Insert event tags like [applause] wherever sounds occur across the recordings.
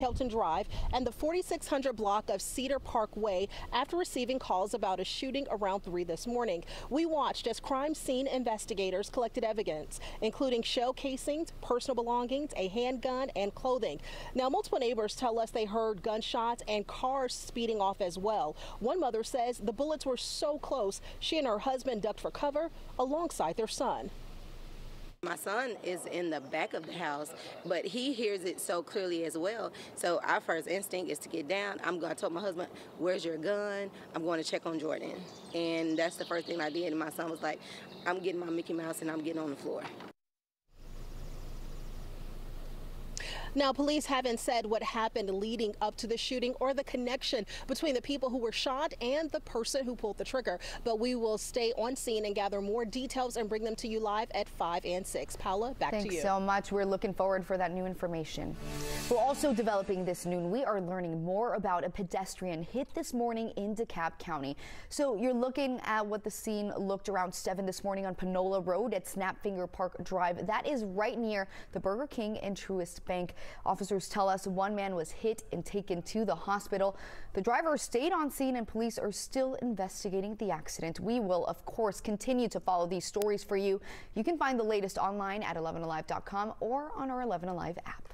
Hilton Drive and the 4600 block of Cedar Park Way after receiving calls about a shooting around 3 this morning. We watched as crime scene investigators collected evidence, including shell casings, personal belongings, a handgun, and clothing. Now, multiple neighbors tell us they heard gunshots and cars speeding off as well. One mother says the bullets were so close, she and her husband ducked for cover alongside their son. My son is in the back of the house, but he hears it so clearly as well. So our first instinct is to get down. I'm going. to tell my husband, "Where's your gun?" I'm going to check on Jordan, and that's the first thing I did. And my son was like, "I'm getting my Mickey Mouse and I'm getting on the floor." Now, police haven't said what happened leading up to the shooting or the connection between the people who were shot and the person who pulled the trigger. But we will stay on scene and gather more details and bring them to you live at 5 and 6. Paula, back Thanks to you. Thanks so much. We're looking forward for that new information. We're also developing this noon. We are learning more about a pedestrian hit this morning in DeKalb County. So you're looking at what the scene looked around 7 this morning on Panola Road at Snapfinger Park Drive. That is right near the Burger King and Truist Bank. Officers tell us one man was hit and taken to the hospital. The driver stayed on scene and police are still investigating the accident. We will, of course, continue to follow these stories for you. You can find the latest online at 11alive.com or on our 11 Alive app.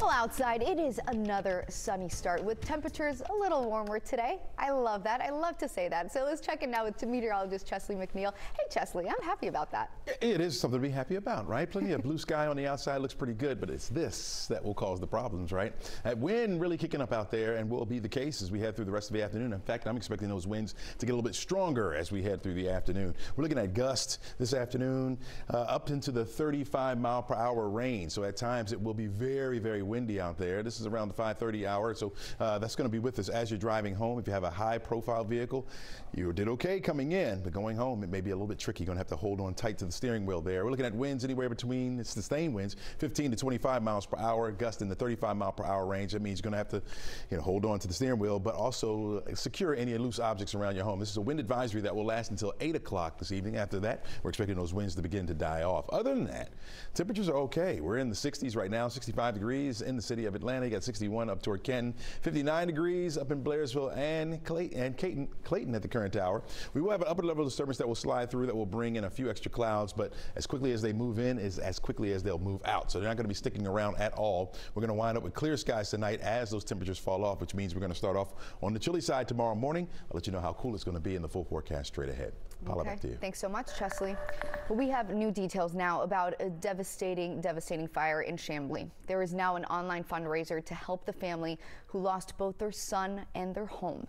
Well, outside, it is another sunny start with temperatures a little warmer today. I love that. I love to say that. So let's check in now with meteorologist Chesley McNeil. Hey, Chesley, I'm happy about that. It is something to be happy about, right? Plenty of blue sky on the outside looks pretty good, but it's this that will cause the problems, right? That wind really kicking up out there and will be the case as we head through the rest of the afternoon. In fact, I'm expecting those winds to get a little bit stronger as we head through the afternoon. We're looking at gusts this afternoon uh, up into the 35 mile per hour range. So at times it will be very, very windy out there. This is around the 5:30 hour, so uh, that's going to be with us as you're driving home. If you have a high-profile vehicle, you did okay coming in, but going home it may be a little bit tricky. You're going to have to hold on tight to the steering wheel there. We're looking at winds anywhere between sustained winds, 15 to 25 miles per hour, gust in the 35 mile per hour range. That means you're going to have to, you know, hold on to the steering wheel, but also secure any loose objects around your home. This is a wind advisory that will last until 8 o'clock this evening. After that, we're expecting those winds to begin to die off. Other than that, temperatures are okay. We're in the 60s right now, 65 degrees in the city of Atlanta. You got 61 up toward Canton, 59 degrees up in Blairsville and Clayton, and Clayton, Clayton at the current hour. We will have an upper level disturbance that will slide through that will bring in a few extra clouds, but as quickly as they move in is as quickly as they'll move out. So they're not going to be sticking around at all. We're going to wind up with clear skies tonight as those temperatures fall off, which means we're going to start off on the chilly side tomorrow morning. I'll let you know how cool it's going to be in the full forecast straight ahead. Paula, okay. back to you. Thanks so much, Chesley. Well, we have new details now about a devastating, devastating fire in Chamblee. There is now an online fundraiser to help the family who lost both their son and their home.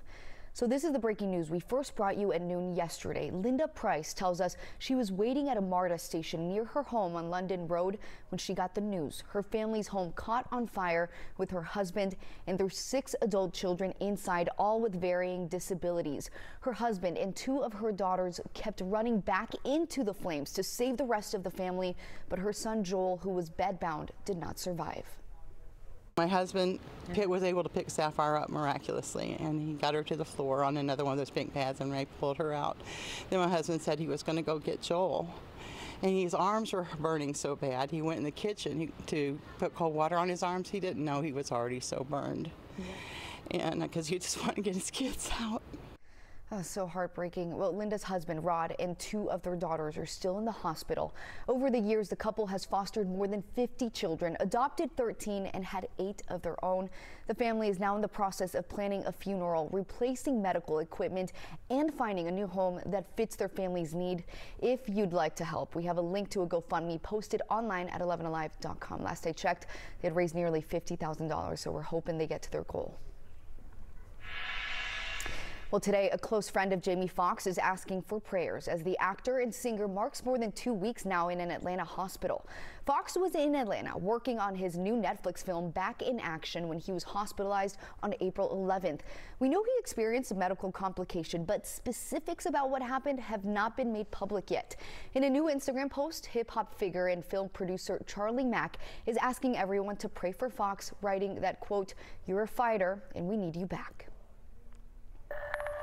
So this is the breaking news we first brought you at noon yesterday. Linda Price tells us she was waiting at a MARTA station near her home on London Road when she got the news. Her family's home caught on fire with her husband and their six adult children inside, all with varying disabilities. Her husband and two of her daughters kept running back into the flames to save the rest of the family, but her son Joel, who was bedbound, did not survive. My husband was able to pick Sapphire up miraculously, and he got her to the floor on another one of those pink pads, and Ray pulled her out. Then my husband said he was going to go get Joel, and his arms were burning so bad. He went in the kitchen to put cold water on his arms. He didn't know he was already so burned, yeah. and because he just [laughs] wanted to get his kids [laughs] out. Oh, so heartbreaking. Well, Linda's husband, Rod, and two of their daughters are still in the hospital. Over the years, the couple has fostered more than 50 children, adopted 13, and had eight of their own. The family is now in the process of planning a funeral, replacing medical equipment, and finding a new home that fits their family's need. If you'd like to help, we have a link to a GoFundMe posted online at 11alive.com. Last I checked, they had raised nearly $50,000, so we're hoping they get to their goal. Well, today, a close friend of Jamie Foxx is asking for prayers as the actor and singer marks more than two weeks now in an Atlanta hospital. Foxx was in Atlanta working on his new Netflix film Back in Action when he was hospitalized on April 11th. We know he experienced a medical complication, but specifics about what happened have not been made public yet. In a new Instagram post, hip hop figure and film producer Charlie Mack is asking everyone to pray for Foxx, writing that, quote, you're a fighter and we need you back. Thank you.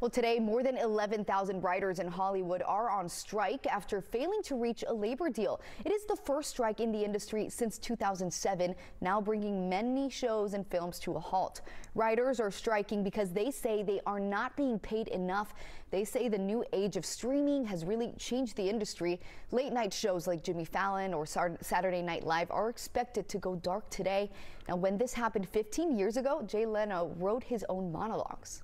Well, today, more than 11,000 writers in Hollywood are on strike after failing to reach a labor deal. It is the first strike in the industry since 2007, now bringing many shows and films to a halt. Writers are striking because they say they are not being paid enough. They say the new age of streaming has really changed the industry. Late night shows like Jimmy Fallon or Saturday Night Live are expected to go dark today. Now, when this happened 15 years ago, Jay Leno wrote his own monologues.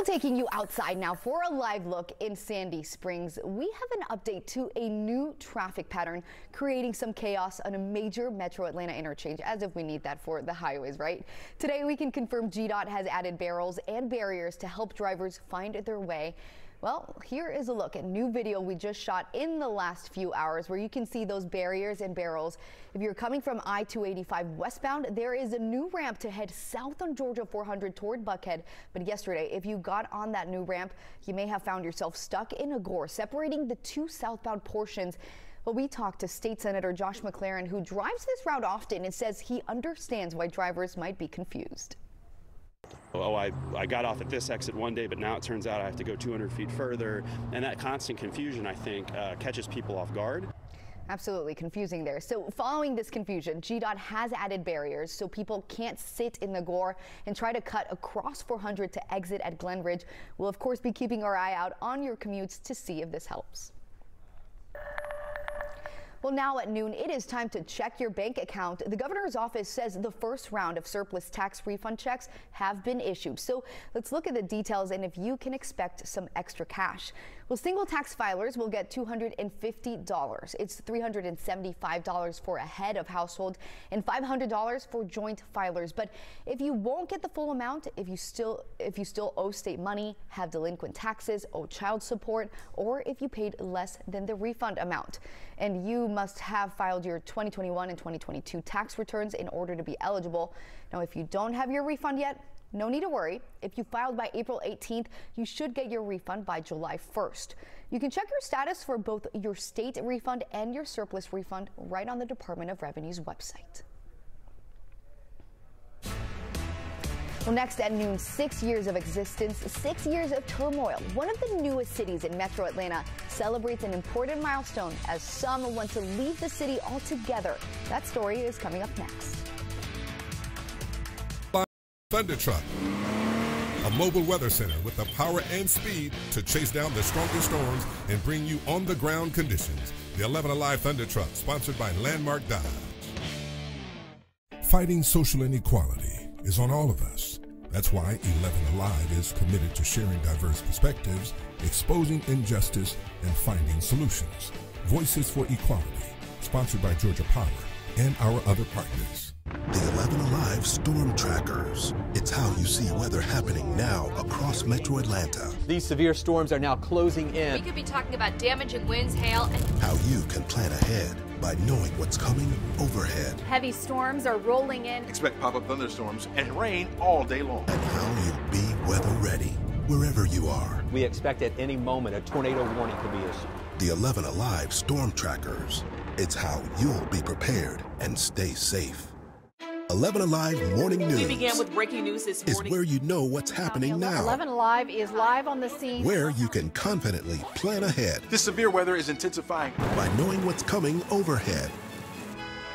Well, taking you outside now for a live look in Sandy Springs, we have an update to a new traffic pattern creating some chaos on a major Metro Atlanta interchange, as if we need that for the highways, right? Today, we can confirm GDOT has added barrels and barriers to help drivers find their way. Well, here is a look at new video we just shot in the last few hours where you can see those barriers and barrels. If you're coming from I-285 westbound, there is a new ramp to head south on Georgia 400 toward Buckhead. But yesterday, if you got on that new ramp, you may have found yourself stuck in a gore separating the two southbound portions. But we talked to State Senator Josh McLaurin, who drives this route often and says he understands why drivers might be confused oh, I, I got off at this exit one day, but now it turns out I have to go 200 feet further. And that constant confusion, I think, uh, catches people off guard. Absolutely confusing there. So following this confusion, GDOT has added barriers so people can't sit in the gore and try to cut across 400 to exit at Glenridge. We'll of course be keeping our eye out on your commutes to see if this helps. Well, now at noon, it is time to check your bank account. The governor's office says the first round of surplus tax refund checks have been issued. So let's look at the details and if you can expect some extra cash. Well, single tax filers will get $250. It's $375 for a head of household and $500 for joint filers. But if you won't get the full amount, if you still if you still owe state money, have delinquent taxes, owe child support, or if you paid less than the refund amount, and you must have filed your 2021 and 2022 tax returns in order to be eligible. Now, if you don't have your refund yet, no need to worry. If you filed by April 18th, you should get your refund by July 1st. You can check your status for both your state refund and your surplus refund right on the Department of Revenue's website. Well, next at noon, six years of existence, six years of turmoil. One of the newest cities in metro Atlanta celebrates an important milestone as some want to leave the city altogether. That story is coming up next. Thunder Truck, a mobile weather center with the power and speed to chase down the strongest storms and bring you on the ground conditions. The 11 Alive Thunder Truck, sponsored by Landmark Dodge. Fighting social inequality is on all of us. That's why 11 Alive is committed to sharing diverse perspectives, exposing injustice, and finding solutions. Voices for Equality, sponsored by Georgia Power and our other partners. The 11 Alive Storm Trackers. It's how you see weather happening now across metro Atlanta. These severe storms are now closing in. We could be talking about damaging winds, hail, and how you can plan ahead by knowing what's coming overhead. Heavy storms are rolling in. Expect pop-up thunderstorms and rain all day long. And how you'll be weather ready wherever you are. We expect at any moment a tornado warning could be issued. The 11 Alive Storm Trackers. It's how you'll be prepared and stay safe. 11 Alive Morning News. We began with breaking news this morning. Is where you know what's happening now. 11 Alive is live on the scene. Where you can confidently plan ahead. This severe weather is intensifying. By knowing what's coming overhead.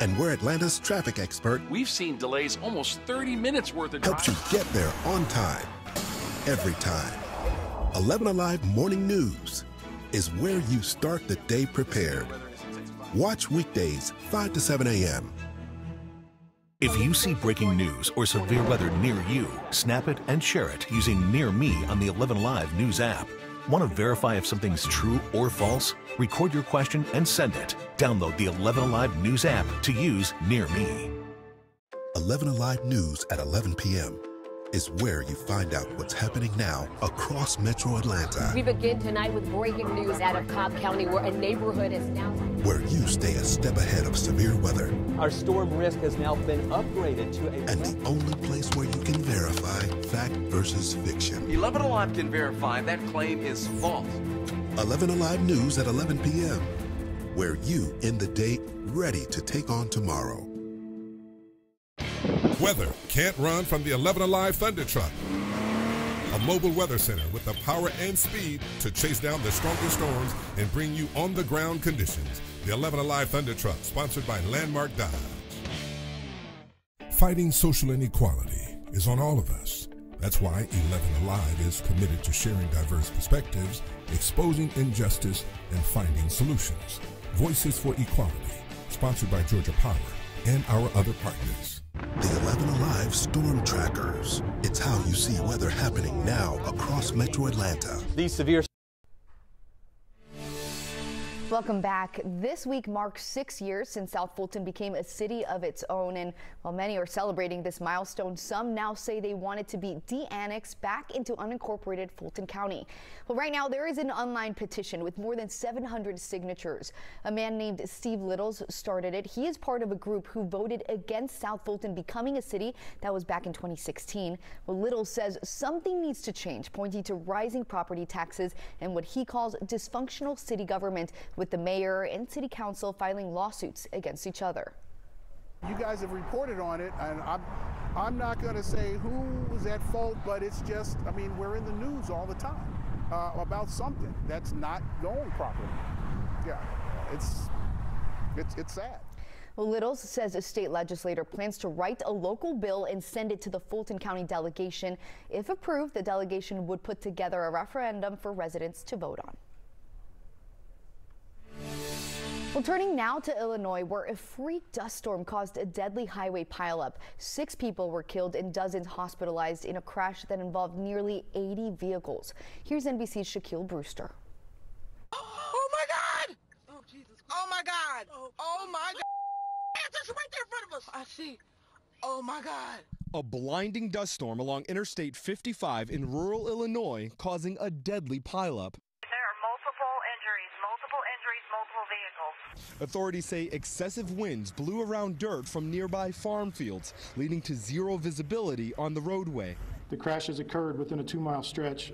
And we're Atlanta's traffic expert. We've seen delays almost 30 minutes worth of Helps you get there on time. Every time. 11 Alive Morning News is where you start the day prepared. Watch weekdays 5 to 7 a.m. If you see breaking news or severe weather near you, snap it and share it using Near Me on the 11 Alive News app. Want to verify if something's true or false? Record your question and send it. Download the 11 Alive News app to use Near Me. 11 Alive News at 11 p.m is where you find out what's happening now across metro Atlanta. We begin tonight with breaking news out of Cobb County where a neighborhood is now. Where you stay a step ahead of severe weather. Our storm risk has now been upgraded to a. And the only place where you can verify fact versus fiction. 11 Alive can verify that claim is false. 11 Alive News at 11 p.m. Where you end the day ready to take on tomorrow. Weather can't run from the 11 Alive Thunder Truck. A mobile weather center with the power and speed to chase down the strongest storms and bring you on the ground conditions. The 11 Alive Thunder Truck, sponsored by Landmark Dodge. Fighting social inequality is on all of us. That's why 11 Alive is committed to sharing diverse perspectives, exposing injustice, and finding solutions. Voices for Equality, sponsored by Georgia Power and our other partners. The 11 Alive Storm Trackers. It's how you see weather happening now across metro Atlanta. These severe Welcome back. This week marks six years since South Fulton became a city of its own. And while many are celebrating this milestone, some now say they want it to be de-annexed back into unincorporated Fulton County. Well, right now there is an online petition with more than 700 signatures. A man named Steve Littles started it. He is part of a group who voted against South Fulton becoming a city. That was back in 2016. Well, Littles says something needs to change, pointing to rising property taxes and what he calls dysfunctional city government with the mayor and city council filing lawsuits against each other. You guys have reported on it, and I'm, I'm not going to say who was at fault, but it's just, I mean, we're in the news all the time uh, about something that's not going properly. Yeah, it's, it's, it's sad. Well, Littles says a state legislator plans to write a local bill and send it to the Fulton County delegation. If approved, the delegation would put together a referendum for residents to vote on. Well, turning now to Illinois, where a freak dust storm caused a deadly highway pileup. Six people were killed and dozens hospitalized in a crash that involved nearly 80 vehicles. Here's NBC's Shaquille Brewster. Oh my God! Oh Jesus! Oh my God! Oh my God! It's right there in front of us. I see. Oh my God! A blinding dust storm along Interstate 55 in rural Illinois, causing a deadly pileup. Authorities say excessive winds blew around dirt from nearby farm fields, leading to zero visibility on the roadway. The crash has occurred within a two mile stretch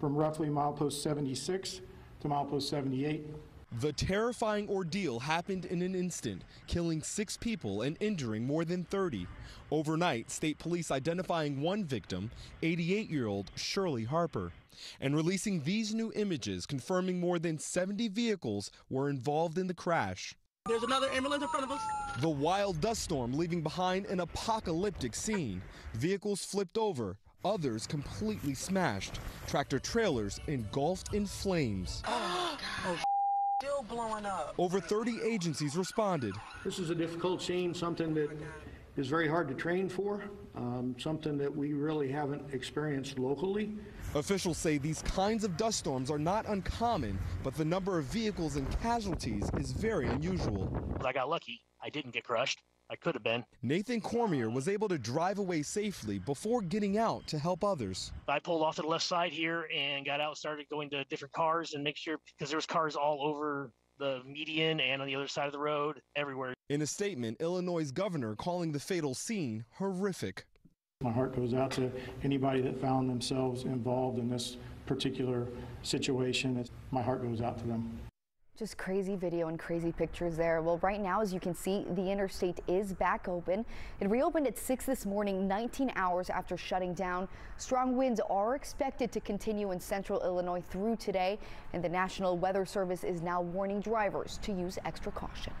from roughly milepost 76 to milepost 78. The terrifying ordeal happened in an instant, killing six people and injuring more than 30. Overnight, state police identifying one victim, 88 year old Shirley Harper and releasing these new images confirming more than 70 vehicles were involved in the crash. There's another ambulance in front of us. The wild dust storm leaving behind an apocalyptic scene. Vehicles flipped over, others completely smashed. Tractor trailers engulfed in flames. [gasps] Oh, God. Still blowing up. Over 30 agencies responded. This is a difficult scene, something that is very hard to train for, um, something that we really haven't experienced locally. Officials say these kinds of dust storms are not uncommon, but the number of vehicles and casualties is very unusual. I got lucky. I didn't get crushed. I could have been. Nathan Cormier was able to drive away safely before getting out to help others. I pulled off to the left side here and got out, started going to different cars and make sure because there was cars all over the median and on the other side of the road, everywhere. In a statement, Illinois' governor calling the fatal scene horrific. My heart goes out to anybody that found themselves involved in this particular situation. My heart goes out to them. Just crazy video and crazy pictures there. Well, right now, as you can see, the interstate is back open. It reopened at 6 this morning, 19 hours after shutting down. Strong winds are expected to continue in central Illinois through today, and the National Weather Service is now warning drivers to use extra caution.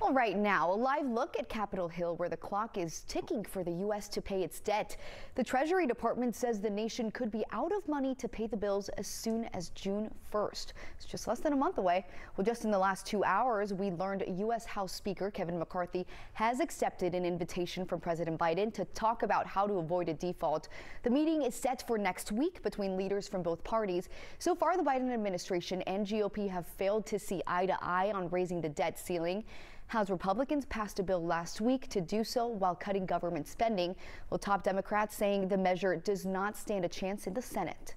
Well, right now, a live look at Capitol Hill where the clock is ticking for the U.S. to pay its debt. The Treasury Department says the nation could be out of money to pay the bills as soon as June 1st. It's just less than a month away. Well, just in the last two hours, we learned U.S. House Speaker Kevin McCarthy has accepted an invitation from President Biden to talk about how to avoid a default. The meeting is set for next week between leaders from both parties. So far, the Biden administration and GOP have failed to see eye to eye on raising the debt ceiling. House Republicans passed a bill last week to do so while cutting government spending, while top Democrats saying the measure does not stand a chance in the Senate.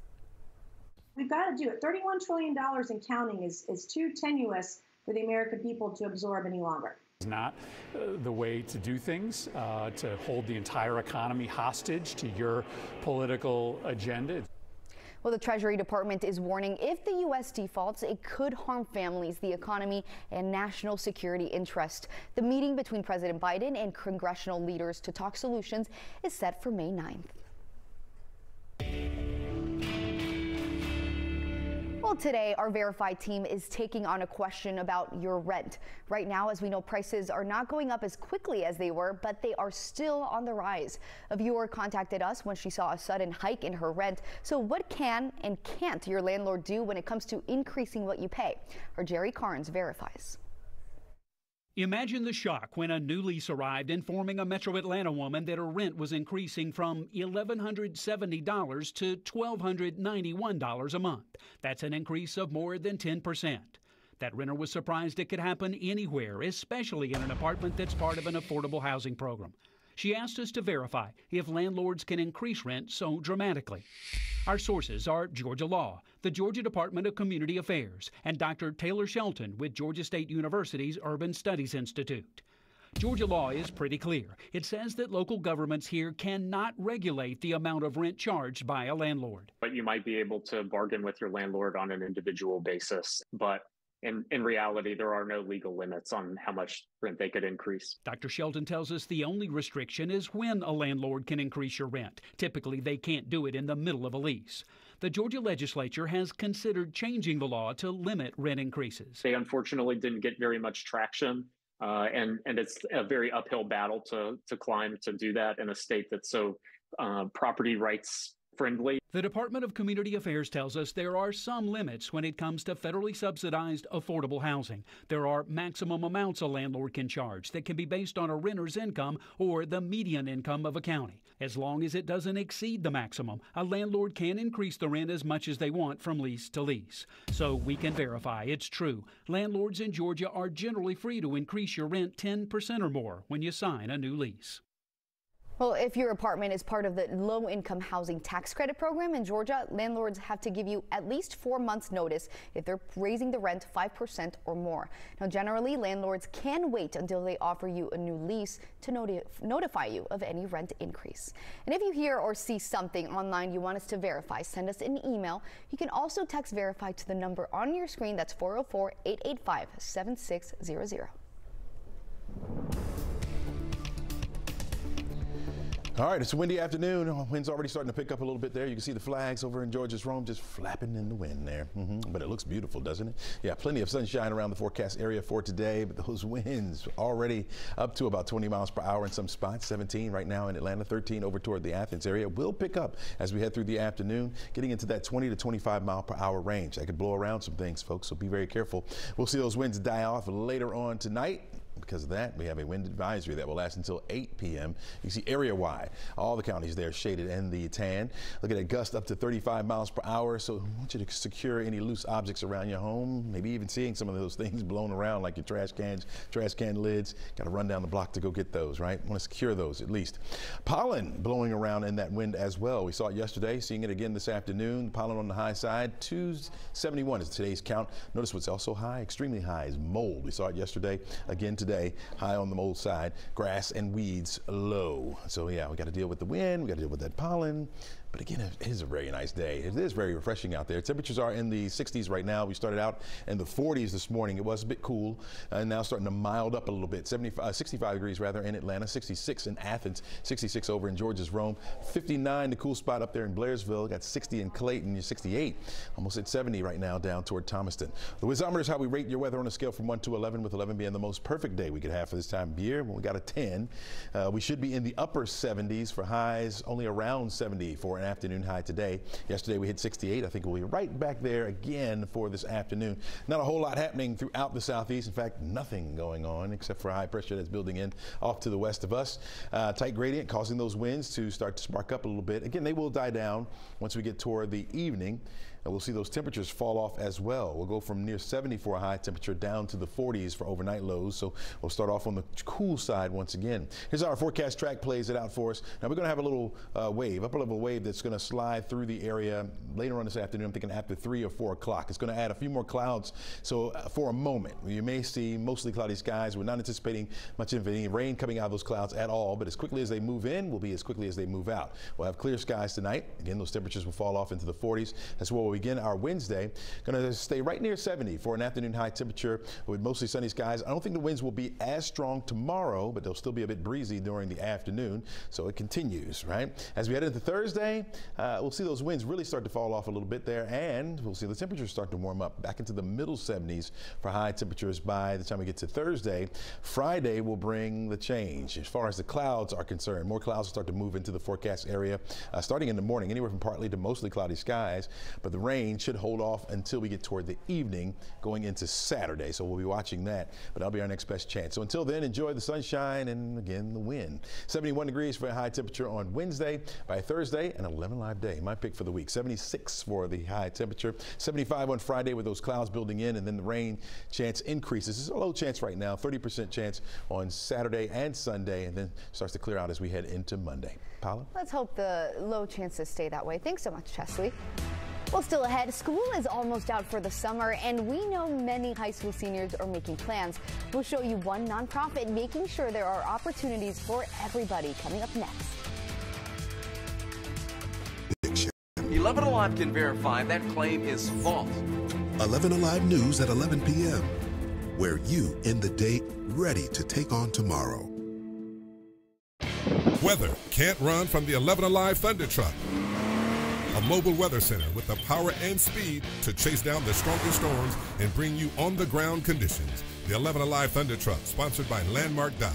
We've got to do it. $31 trillion in counting is, is too tenuous for the American people to absorb any longer. It's not uh, the way to do things, uh, to hold the entire economy hostage to your political agenda. Well, the Treasury Department is warning if the U.S. defaults, it could harm families, the economy, and national security interest. The meeting between President Biden and congressional leaders to talk solutions is set for May 9th. Well, today, our Verify team is taking on a question about your rent. Right now, as we know, prices are not going up as quickly as they were, but they are still on the rise. A viewer contacted us when she saw a sudden hike in her rent. So what can and can't your landlord do when it comes to increasing what you pay? Our Jerry Carnes verifies. Imagine the shock when a new lease arrived informing a Metro Atlanta woman that her rent was increasing from $1,170 to $1,291 a month. That's an increase of more than 10%. That renter was surprised it could happen anywhere, especially in an apartment that's part of an affordable housing program. She asked us to verify if landlords can increase rent so dramatically. Our sources are Georgia Law, the Georgia Department of Community Affairs, and Dr. Taylor Shelton with Georgia State University's Urban Studies Institute. Georgia law is pretty clear. It says that local governments here cannot regulate the amount of rent charged by a landlord. But you might be able to bargain with your landlord on an individual basis. But in, in reality, there are no legal limits on how much rent they could increase. Dr. Shelton tells us the only restriction is when a landlord can increase your rent. Typically, they can't do it in the middle of a lease. The Georgia legislature has considered changing the law to limit rent increases. They unfortunately didn't get very much traction. Uh, and and it's a very uphill battle to to climb to do that in a state that's so uh, property rights friendly. The Department of Community Affairs tells us there are some limits when it comes to federally subsidized affordable housing. There are maximum amounts a landlord can charge that can be based on a renter's income or the median income of a county. As long as it doesn't exceed the maximum, a landlord can increase the rent as much as they want from lease to lease. So we can verify it's true. Landlords in Georgia are generally free to increase your rent 10% or more when you sign a new lease. Well, if your apartment is part of the low income housing tax credit program in Georgia, landlords have to give you at least four months notice if they're raising the rent 5% or more. Now, generally, landlords can wait until they offer you a new lease to noti notify you of any rent increase. And if you hear or see something online you want us to verify, send us an email. You can also text verify to the number on your screen. That's 404 885 7600. All right, it's a windy afternoon. Wind's already starting to pick up a little bit there. You can see the flags over in Georgia's Rome just flapping in the wind there. Mm -hmm. But it looks beautiful, doesn't it? Yeah, plenty of sunshine around the forecast area for today, but those [laughs] winds already up to about 20 miles per hour in some spots. 17 right now in Atlanta, 13 over toward the Athens area. Will pick up as we head through the afternoon, getting into that 20 to 25 mile per hour range. That could blow around some things, folks, so be very careful. We'll see those winds die off later on tonight. Because of that, we have a wind advisory that will last until 8 p.m. You see area wide, all the counties there shaded in the tan. Look at a gust up to 35 miles per hour. So I want you to secure any loose objects around your home, maybe even seeing some of those things [laughs] blown around like your trash cans, trash can lids. Got to run down the block to go get those, right? Want to secure those at least. Pollen blowing around in that wind as well. We saw it yesterday, seeing it again this afternoon. Pollen on the high side, 271 is today's count. Notice what's also high, extremely high is mold. We saw it yesterday, again today, high on the mold side, grass and weeds low. So yeah, we got to deal with the wind, we got to deal with that pollen. But again, it is a very nice day. It is very refreshing out there. Temperatures are in the 60s right now. We started out in the 40s this morning. It was a bit cool, and now starting to mild up a little bit. 75, uh, 65 degrees rather in Atlanta, 66 in Athens, 66 over in Georgia's Rome, 59 the cool spot up there in Blairsville. Got 60 in Clayton, you're 68, almost at 70 right now down toward Thomaston. The Wizometer is how we rate your weather on a scale from 1 to 11, with 11 being the most perfect day we could have for this time of year. When we got a 10, uh, we should be in the upper 70s for highs, only around 70 for an afternoon high today. Yesterday we hit 68. I think we'll be right back there again for this afternoon. Not a whole lot happening throughout the southeast. In fact, nothing going on except for high pressure that's building in off to the west of us. Uh, tight gradient causing those winds to start to spark up a little bit. Again, they will die down once we get toward the evening. And we'll see those temperatures fall off as well. We'll go from near 70 for a high temperature down to the 40s for overnight lows. So we'll start off on the cool side once again. Here's how our forecast track plays it out for us. Now we're going to have a little uh, wave, upper level wave that's going to slide through the area later on this afternoon. I'm thinking after 3 or 4 o'clock. It's going to add a few more clouds. So uh, for a moment, you may see mostly cloudy skies. We're not anticipating much of any rain coming out of those clouds at all, but as quickly as they move in will be as quickly as they move out. We'll have clear skies tonight. Again, those temperatures will fall off into the 40s. That's where we'll begin our Wednesday. Going to stay right near 70 for an afternoon high temperature with mostly sunny skies. I don't think the winds will be as strong tomorrow, but they'll still be a bit breezy during the afternoon. So it continues, right? As we head into Thursday, uh, we'll see those winds really start to fall off a little bit there, and we'll see the temperatures start to warm up back into the middle 70s for high temperatures by the time we get to Thursday. Friday will bring the change as far as the clouds are concerned. More clouds will start to move into the forecast area uh, starting in the morning, anywhere from partly to mostly cloudy skies, but the rain should hold off until we get toward the evening going into Saturday. So we'll be watching that, but that'll be our next best chance. So until then, enjoy the sunshine and again the wind. 71 degrees for a high temperature on Wednesday. By Thursday, an 11 live day. My pick for the week. 76 for the high temperature. 75 on Friday with those clouds building in, and then the rain chance increases. It's a low chance right now, 30% chance on Saturday and Sunday, and then starts to clear out as we head into Monday. Paula? Let's hope the low chances stay that way. Thanks so much, Chesley. Well, still ahead, school is almost out for the summer, and we know many high school seniors are making plans. We'll show you one nonprofit making sure there are opportunities for everybody coming up next. 11 Alive can verify that claim is false. 11 Alive News at 11 p.m., where you end the day ready to take on tomorrow. Weather can't run from the 11 Alive Thunder Truck. A mobile weather center with the power and speed to chase down the strongest storms and bring you on the ground conditions. The 11 Alive Thunder Truck, sponsored by Landmark Dodge.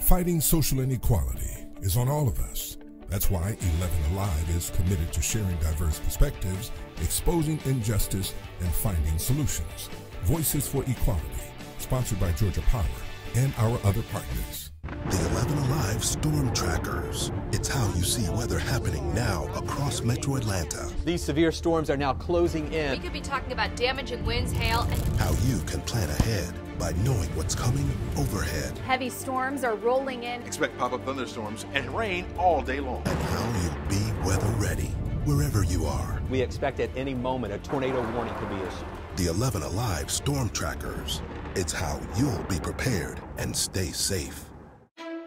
Fighting social inequality is on all of us. That's why 11 Alive is committed to sharing diverse perspectives, exposing injustice, and finding solutions. Voices for Equality, sponsored by Georgia Power and our other partners. The 11 Alive Storm Trackers. It's how you see weather happening now across metro Atlanta. These severe storms are now closing in. We could be talking about damaging winds, hail, and How you can plan ahead by knowing what's coming overhead. heavy storms are rolling in. Expect pop-up thunderstorms and rain all day long. And how you'll be weather ready wherever you are. We expect at any moment a tornado warning could be issued. The 11 Alive Storm Trackers. It's how you'll be prepared and stay safe.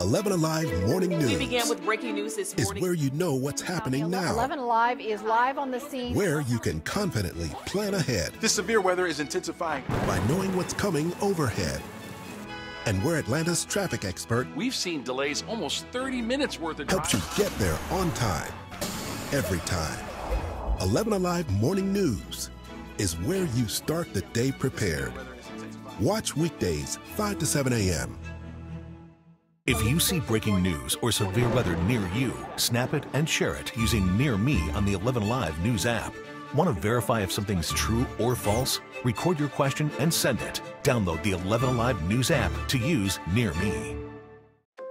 11 Alive Morning News We began with breaking news this morning. is where you know what's happening now. 11 Alive is live on the scene. Where you can confidently plan ahead This severe weather is intensifying. by knowing what's coming overhead. And we're Atlanta's traffic expert We've seen delays almost 30 minutes worth of helps you get there on time, every time. 11 Alive Morning News is where you start the day prepared. Watch weekdays 5 to 7 a.m. If you see breaking news or severe weather near you, snap it and share it using Near Me on the 11 Alive News app. Want to verify if something's true or false? Record your question and send it. Download the 11 Alive News app to use Near Me.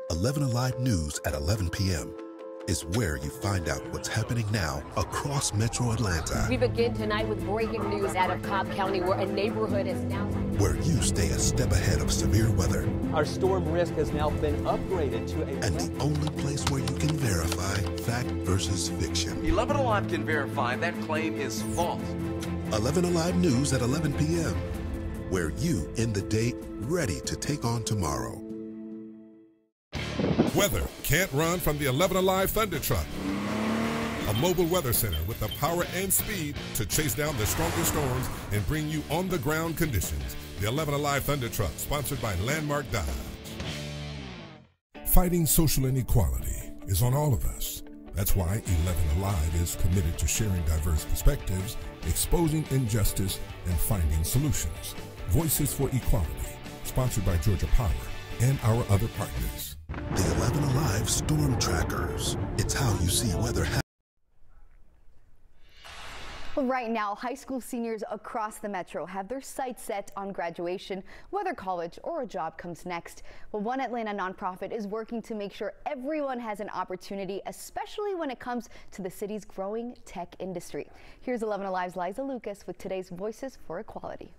11 Alive News at 11 p.m. is where you find out what's happening now across metro Atlanta, We begin tonight with breaking news out of Cobb County where a neighborhood is now. where you stay a step ahead of severe weather, Our storm risk has now been upgraded to a and the only place where you can verify fact versus fiction. 11 Alive can verify that claim is false. 11 Alive News at 11 p.m., where you end the day ready to take on tomorrow. Weather can't run from the 11 Alive Thunder Truck. A mobile weather center with the power and speed to chase down the strongest storms and bring you on the ground conditions. The 11 Alive Thunder Truck, sponsored by Landmark Dodge. Fighting social inequality is on all of us. That's why 11 Alive is committed to sharing diverse perspectives, exposing injustice, and finding solutions. Voices for Equality, sponsored by Georgia Power and our other partners. The 11 Alive Storm Trackers. It's how you see weather. Well, right now, high school seniors across the metro have their sights set on graduation, whether college or a job comes next. Well, One Atlanta nonprofit is working to make sure everyone has an opportunity, especially when it comes to the city's growing tech industry. Here's 11 Alive's Liza Lucas with today's Voices for Equality.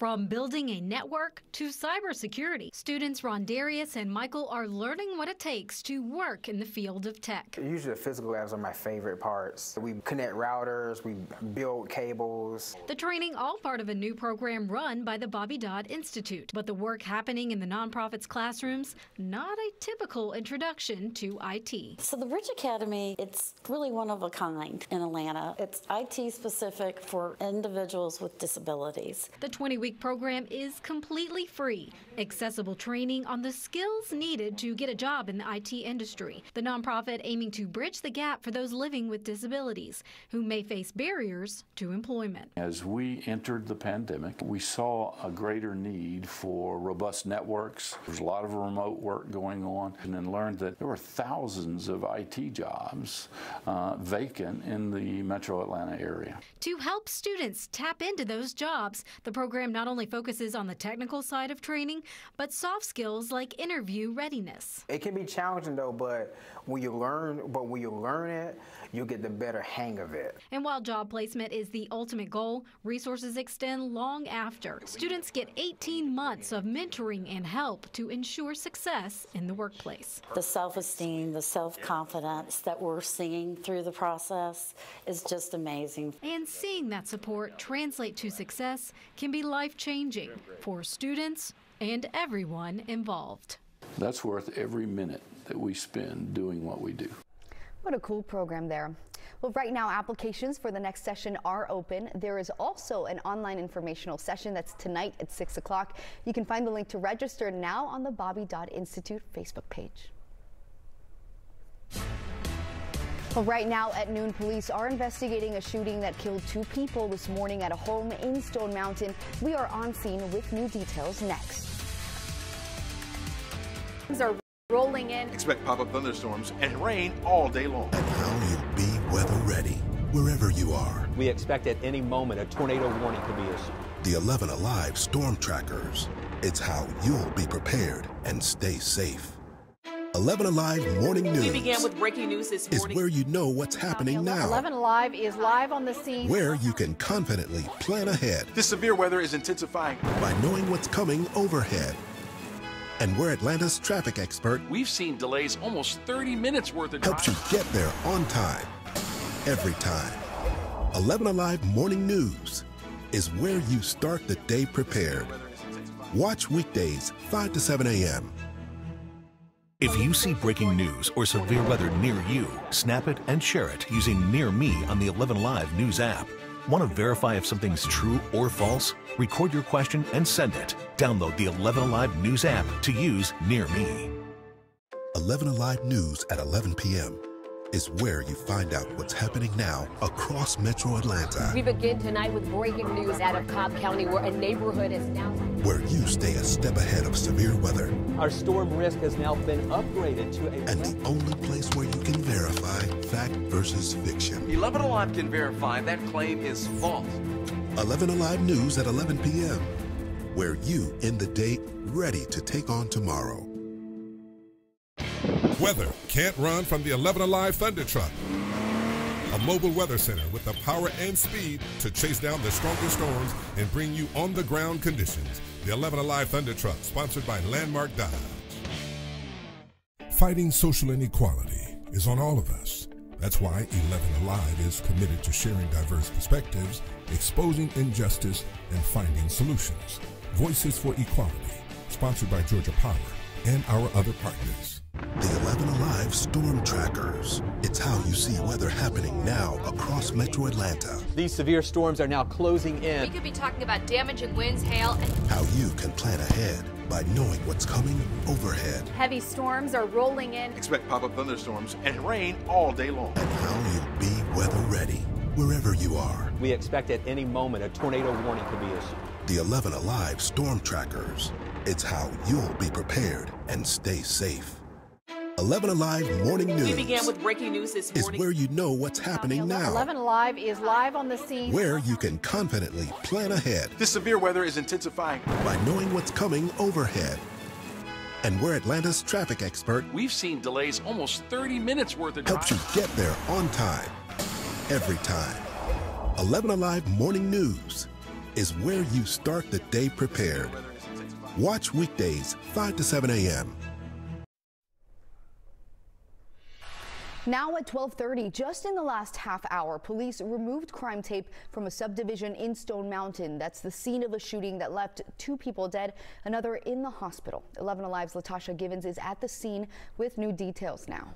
From building a network to cybersecurity, students Rondarius and Michael are learning what it takes to work in the field of tech. Usually the physical labs are my favorite parts. We connect routers, we build cables. The training all part of a new program run by the Bobby Dodd Institute. But the work happening in the nonprofit's classrooms, not a typical introduction to IT. So the Bridge Academy, it's really one of a kind in Atlanta. It's IT specific for individuals with disabilities. The 20 program is completely free. Accessible training on the skills needed to get a job in the IT industry. The nonprofit aiming to bridge the gap for those living with disabilities who may face barriers to employment. As we entered the pandemic, we saw a greater need for robust networks. There's a lot of remote work going on, and then learned that there were thousands of IT jobs uh, vacant in the metro Atlanta area. To help students tap into those jobs, the program not only focuses on the technical side of training, but soft skills like interview readiness. It can be challenging though, but when you learn, but when you learn it, you get the better hang of it. And while job placement is the ultimate goal, resources extend long after. Students get 18 months of mentoring and help to ensure success in the workplace. The self-esteem, the self-confidence that we're seeing through the process is just amazing. And seeing that support translate to success can be life changing for students and everyone involved. That's worth every minute that we spend doing what we do. What a cool program there. Well, right now, applications for the next session are open. There is also an online informational session that's tonight at 6 o'clock. You can find the link to register now on the Bobby Dodd Institute Facebook page. Well, right now at noon, police are investigating a shooting that killed two people this morning at a home in Stone Mountain. We are on scene with new details next. Are rolling in. Expect pop-up thunderstorms and rain all day long. And how you'll be weather ready wherever you are. We expect at any moment a tornado warning could be issued. The 11 Alive Storm Trackers. It's how you'll be prepared and stay safe. 11 Alive Morning News. We began with breaking news this morning. Is where you know what's happening now. 11 Alive is live on the scene. Where you can confidently plan ahead. This severe weather is intensifying. By knowing what's coming overhead. And we're Atlanta's traffic expert. We've seen delays almost 30 minutes worth of Helps you get there on time. Every time. 11 Alive Morning News is where you start the day prepared. Watch weekdays 5 to 7 a.m. If you see breaking news or severe weather near you, snap it and share it using Near Me on the 11 Alive News app. Want to verify if something's true or false? Record your question and send it. Download the 11 Alive News app to use Near Me. 11 Alive News at 11 p.m. is where you find out what's happening now across Metro Atlanta. We begin tonight with breaking news out of Cobb County where a neighborhood is now. Where you stay a step ahead of severe weather. Our storm risk has now been upgraded to a. And the only place where you can verify fact versus fiction. 11 Alive can verify that claim is false. 11 Alive News at 11 p.m. Where you end the day ready to take on tomorrow. Weather can't run from the 11 Alive Thunder Truck. A mobile weather center with the power and speed to chase down the strongest storms and bring you on the ground conditions. The 11 Alive Thunder Truck, sponsored by Landmark Dodge. Fighting social inequality is on all of us. That's why 11 Alive is committed to sharing diverse perspectives, exposing injustice, and finding solutions. Voices for Equality, sponsored by Georgia Power and our other partners. The 11 Alive Storm Trackers. It's how you see weather happening now across Metro Atlanta. These severe storms are now closing in. We could be talking about damaging winds, hail, and How you can plan ahead by knowing what's coming overhead. heavy storms are rolling in. Expect pop-up thunderstorms and rain all day long. And how you'll be weather ready wherever you are. We expect at any moment a tornado warning could be issued. The 11 Alive Storm Trackers. It's how you'll be prepared and stay safe. 11 Alive Morning News We began with breaking news this morning. is where you know what's happening now, 11 Alive is live on the scene. where you can confidently plan ahead This severe weather is intensifying. by knowing what's coming overhead. And we're Atlanta's traffic expert We've seen delays almost 30 minutes worth of helps you get there on time, every time. 11 Alive Morning News is where you start the day prepared. Watch weekdays 5 to 7 a.m. Now at 12:30, just in the last half hour, police removed crime tape from a subdivision in Stone Mountain. That's the scene of a shooting that left two people dead, another in the hospital. 11 Alive's Latasha Givens is at the scene with new details now.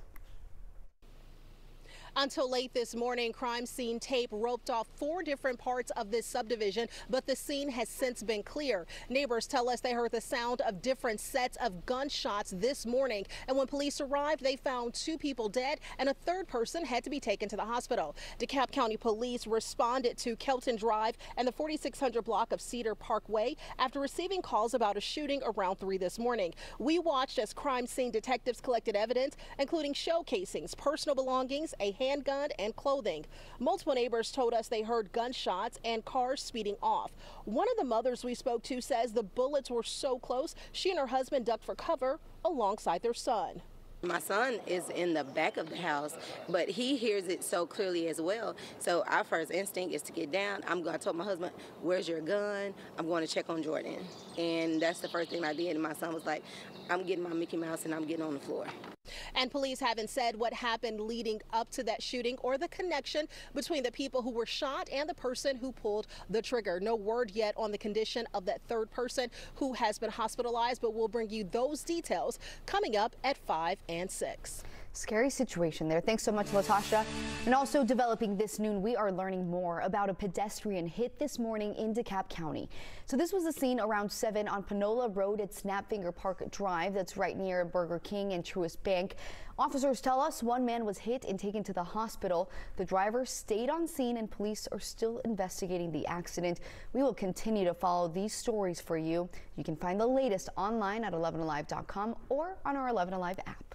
Until late this morning, crime scene tape roped off four different parts of this subdivision, but the scene has since been clear. Neighbors tell us they heard the sound of different sets of gunshots this morning, and when police arrived, they found two people dead and a third person had to be taken to the hospital. DeKalb County Police responded to Kelton Drive and the 4600 block of Cedar Parkway after receiving calls about a shooting around 3 this morning. We watched as crime scene detectives collected evidence, including shell casings, personal belongings, a handgun, and clothing. Multiple neighbors told us they heard gunshots and cars speeding off. One of the mothers we spoke to says the bullets were so close, she and her husband ducked for cover alongside their son. My son is in the back of the house, but he hears it so clearly as well. So our first instinct is to get down. I'm going. I told my husband, "Where's your gun? I'm going to check on Jordan." And that's the first thing I did. And my son was like, "I'm getting my Mickey Mouse and I'm getting on the floor." And police haven't said what happened leading up to that shooting or the connection between the people who were shot and the person who pulled the trigger. No word yet on the condition of that third person who has been hospitalized, but we'll bring you those details coming up at 5 and 6. Scary situation there. Thanks so much, Latasha. And also developing this noon, we are learning more about a pedestrian hit this morning in DeKalb County. So this was a scene around 7 on Panola Road at Snapfinger Park Drive. That's right near Burger King and Truist Bank. Officers tell us one man was hit and taken to the hospital. The driver stayed on scene and police are still investigating the accident. We will continue to follow these stories for you. You can find the latest online at 11alive.com or on our 11 Alive app.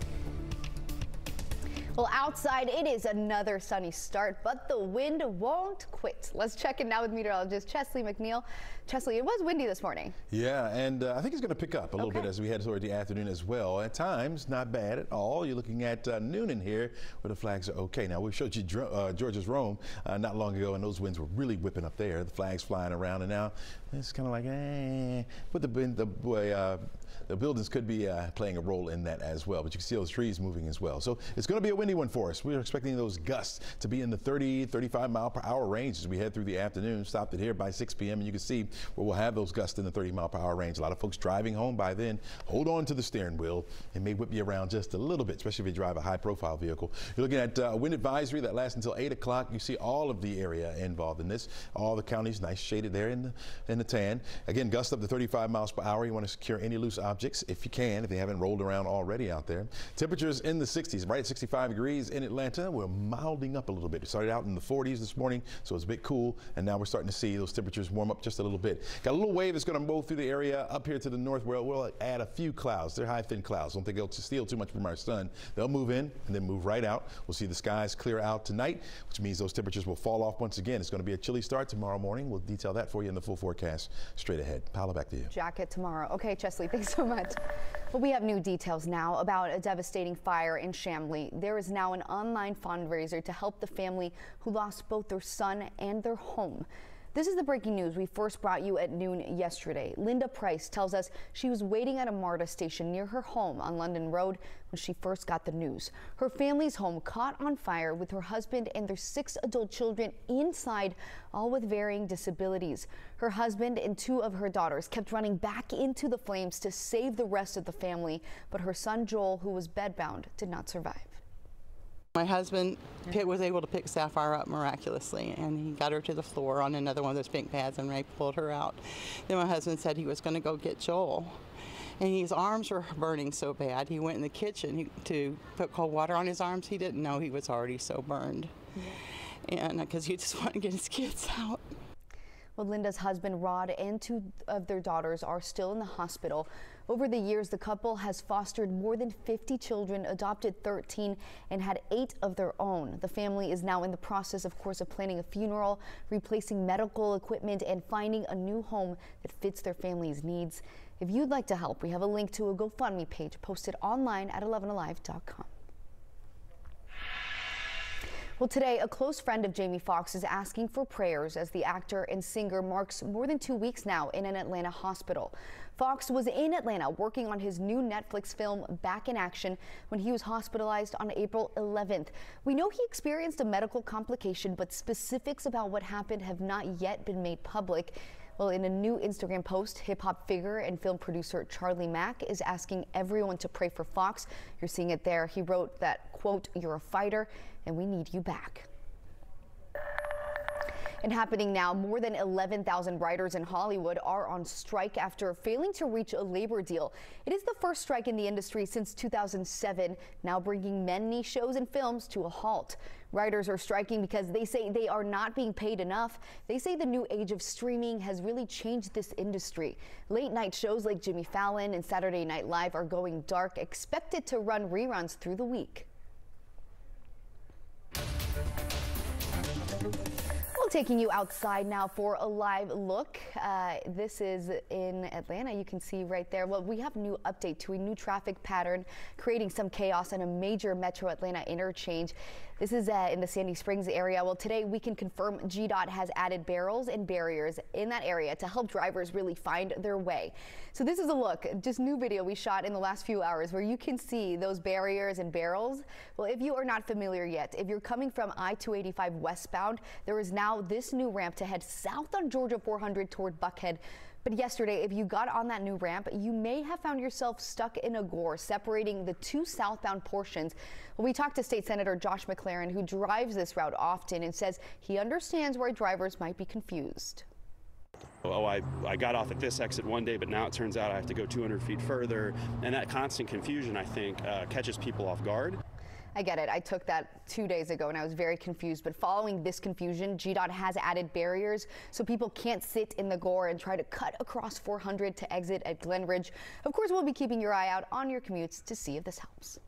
Well, outside it is another sunny start, but the wind won't quit. Let's check in now with meteorologist Chesley McNeil. Chesley, it was windy this morning. Yeah, and uh, I think it's going to pick up a little bit as we head toward the afternoon as well. At times, not bad at all. You're looking at uh, noon in here where the flags are okay. Now, we showed you uh, Georgia's Rome uh, not long ago, and those winds were really whipping up there. The flags flying around, and now it's kind of like, eh. But the, the, boy, uh, the buildings could be uh, playing a role in that as well. But you can see those trees moving as well. So it's going to be a windy one for us. We're expecting those gusts to be in the 30, 35 mile per hour range as we head through the afternoon. Stopped it here by 6 p.m. and you can see where we'll have those gusts in the 30 mile per hour range. A lot of folks driving home by then. Hold on to the steering wheel. It may whip you around just a little bit, especially if you drive a high profile vehicle. You're looking at uh, a wind advisory that lasts until 8 o'clock. You see all of the area involved in this. All the counties nice shaded there in the, in the tan. Again, gusts up to 35 miles per hour. You want to secure any loose objects if you can, if they haven't rolled around already out there. Temperatures in the 60s, right at 65 degrees in Atlanta. We're milding up a little bit. It started out in the 40s this morning, so it's a bit cool, and now we're starting to see those temperatures warm up just a little bit. Got a little wave that's going to move through the area up here to the north where we'll add a few clouds. They're high, thin clouds. Don't think they'll steal too much from our sun. They'll move in and then move right out. We'll see the skies clear out tonight, which means those temperatures will fall off once again. It's going to be a chilly start tomorrow morning. We'll detail that for you in the full forecast straight ahead. Paula, back to you. Jacket tomorrow. Okay, Chesley, thanks so much. Well, we have new details now about a devastating fire in Chamblee. There is now an online fundraiser to help the family who lost both their son and their home. This is the breaking news we first brought you at noon yesterday. Linda Price tells us she was waiting at a MARTA station near her home on London Road when she first got the news. Her family's home caught on fire with her husband and their six adult children inside, all with varying disabilities. Her husband and two of her daughters kept running back into the flames to save the rest of the family, but her son Joel, who was bedbound, did not survive. My husband was able to pick Sapphire up miraculously, and he got her to the floor on another one of those pink pads, and Ray pulled her out. Then my husband said he was going to go get Joel, and his arms were burning so bad. He went in the kitchen to put cold water on his arms. He didn't know he was already so burned, and uh, because he just [laughs] wanted to get his kids out. Well, Linda's husband Rod and two of their daughters are still in the hospital. Over the years, the couple has fostered more than 50 children, adopted 13, and had eight of their own. The family is now in the process, of course, of planning a funeral, replacing medical equipment, and finding a new home that fits their family's needs. If you'd like to help, we have a link to a GoFundMe page posted online at 11alive.com. Well, today, a close friend of Jamie Foxx is asking for prayers as the actor and singer marks more than two weeks now in an Atlanta hospital. Foxx was in Atlanta working on his new Netflix film Back in Action when he was hospitalized on April 11th. We know he experienced a medical complication, but specifics about what happened have not yet been made public. Well, in a new Instagram post, hip hop figure and film producer Charlie Mack is asking everyone to pray for Foxx. You're seeing it there. He wrote that, quote, you're a fighter and we need you back. And happening now, more than 11,000 writers in Hollywood are on strike after failing to reach a labor deal. It is the first strike in the industry since 2007, now bringing many shows and films to a halt. Writers are striking because they say they are not being paid enough. They say the new age of streaming has really changed this industry. Late night shows like Jimmy Fallon and Saturday Night Live are going dark, expected to run reruns through the week. Well, taking you outside now for a live look. Uh, this is in Atlanta. You can see right there. Well, we have a new update to a new traffic pattern, creating some chaos on a major Metro Atlanta interchange. This is uh, in the Sandy Springs area. Well, today we can confirm GDOT has added barrels and barriers in that area to help drivers really find their way. So this is a look, just new video we shot in the last few hours where you can see those barriers and barrels. Well, if you are not familiar yet, if you're coming from I-285 westbound, there is now this new ramp to head south on Georgia 400 toward Buckhead. But yesterday, if you got on that new ramp, you may have found yourself stuck in a gore separating the two southbound portions. we talked to State Senator Josh McLaurin, who drives this route often and says he understands why drivers might be confused. Oh, I, I got off at this exit one day, but now it turns out I have to go 200 feet further. And that constant confusion, I think, uh, catches people off guard. I get it. I took that two days ago and I was very confused. But following this confusion, GDOT has added barriers so people can't sit in the gore and try to cut across 400 to exit at Glenridge. Of course, we'll be keeping your eye out on your commutes to see if this helps.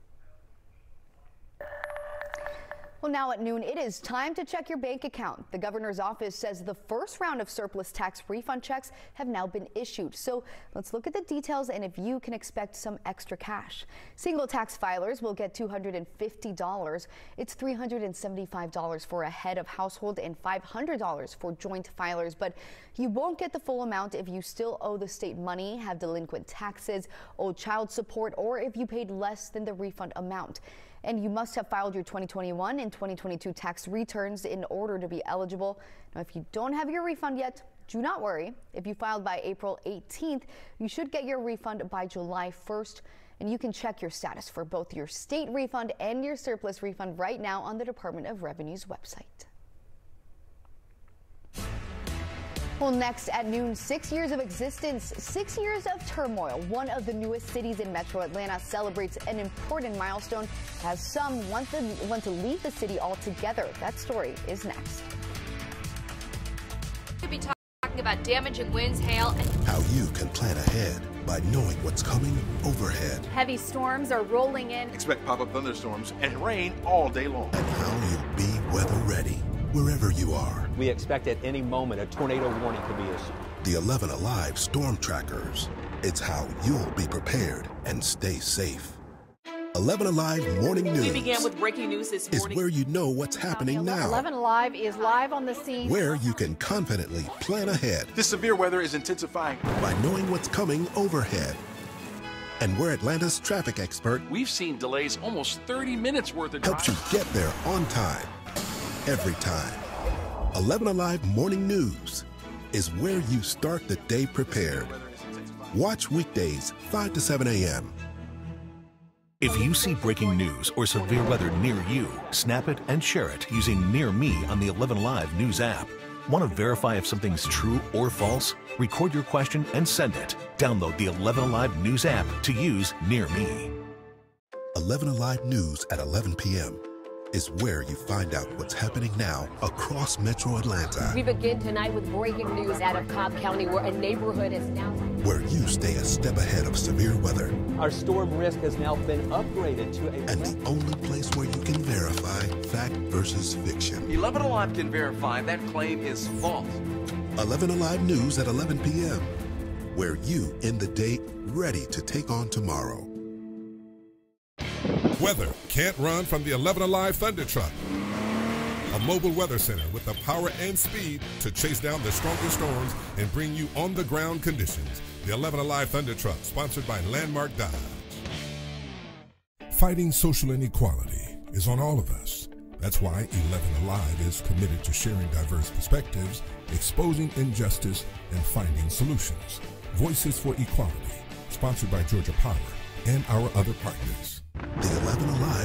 Well, now at noon, it is time to check your bank account. The governor's office says the first round of surplus tax refund checks have now been issued. So let's look at the details and if you can expect some extra cash. Single tax filers will get $250. It's $375 for a head of household and $500 for joint filers. But you won't get the full amount if you still owe the state money, have delinquent taxes, owe child support, or if you paid less than the refund amount and you must have filed your 2021 and 2022 tax returns in order to be eligible. Now, if you don't have your refund yet, do not worry. If you filed by April 18th, you should get your refund by July 1st. And you can check your status for both your state refund and your surplus refund right now on the Department of Revenue's website. Well, next at noon, six years of existence, six years of turmoil. One of the newest cities in metro Atlanta celebrates an important milestone as some want to, want to leave the city altogether. That story is next. We'll be talking about damaging winds, hail, and how you can plan ahead by knowing what's coming overhead. Heavy storms are rolling in. Expect pop-up thunderstorms and rain all day long. And how you'll be weather ready wherever you are. We expect at any moment a tornado warning could be issued. The 11 Alive Storm Trackers. It's how you'll be prepared and stay safe. 11 Alive Morning News. We began with breaking news this morning. Is where you know what's happening now. 11 Alive is live on the scene. Where you can confidently plan ahead. This severe weather is intensifying. By knowing what's coming overhead. And we're Atlanta's traffic expert. We've seen delays almost 30 minutes worth of Helps you get there on time every time. 11 Alive Morning News is where you start the day prepared. Watch weekdays 5 to 7 a.m. If you see breaking news or severe weather near you, snap it and share it using Near Me on the 11 Alive News app. Want to verify if something's true or false? Record your question and send it. Download the 11 Alive News app to use Near Me. 11 Alive News at 11 p.m is where you find out what's happening now across metro Atlanta. We begin tonight with breaking news out of Cobb County where a neighborhood is now. where you stay a step ahead of severe weather. Our storm risk has now been upgraded to a. And the only place where you can verify fact versus fiction. 11 Alive can verify that claim is false. 11 Alive News at 11 p.m., where you end the day ready to take on tomorrow. Weather can't run from the 11 Alive Thunder Truck. A mobile weather center with the power and speed to chase down the strongest storms and bring you on the ground conditions. The 11 Alive Thunder Truck, sponsored by Landmark Dodge. Fighting social inequality is on all of us. That's why 11 Alive is committed to sharing diverse perspectives, exposing injustice, and finding solutions. Voices for Equality, sponsored by Georgia Power and our other partners.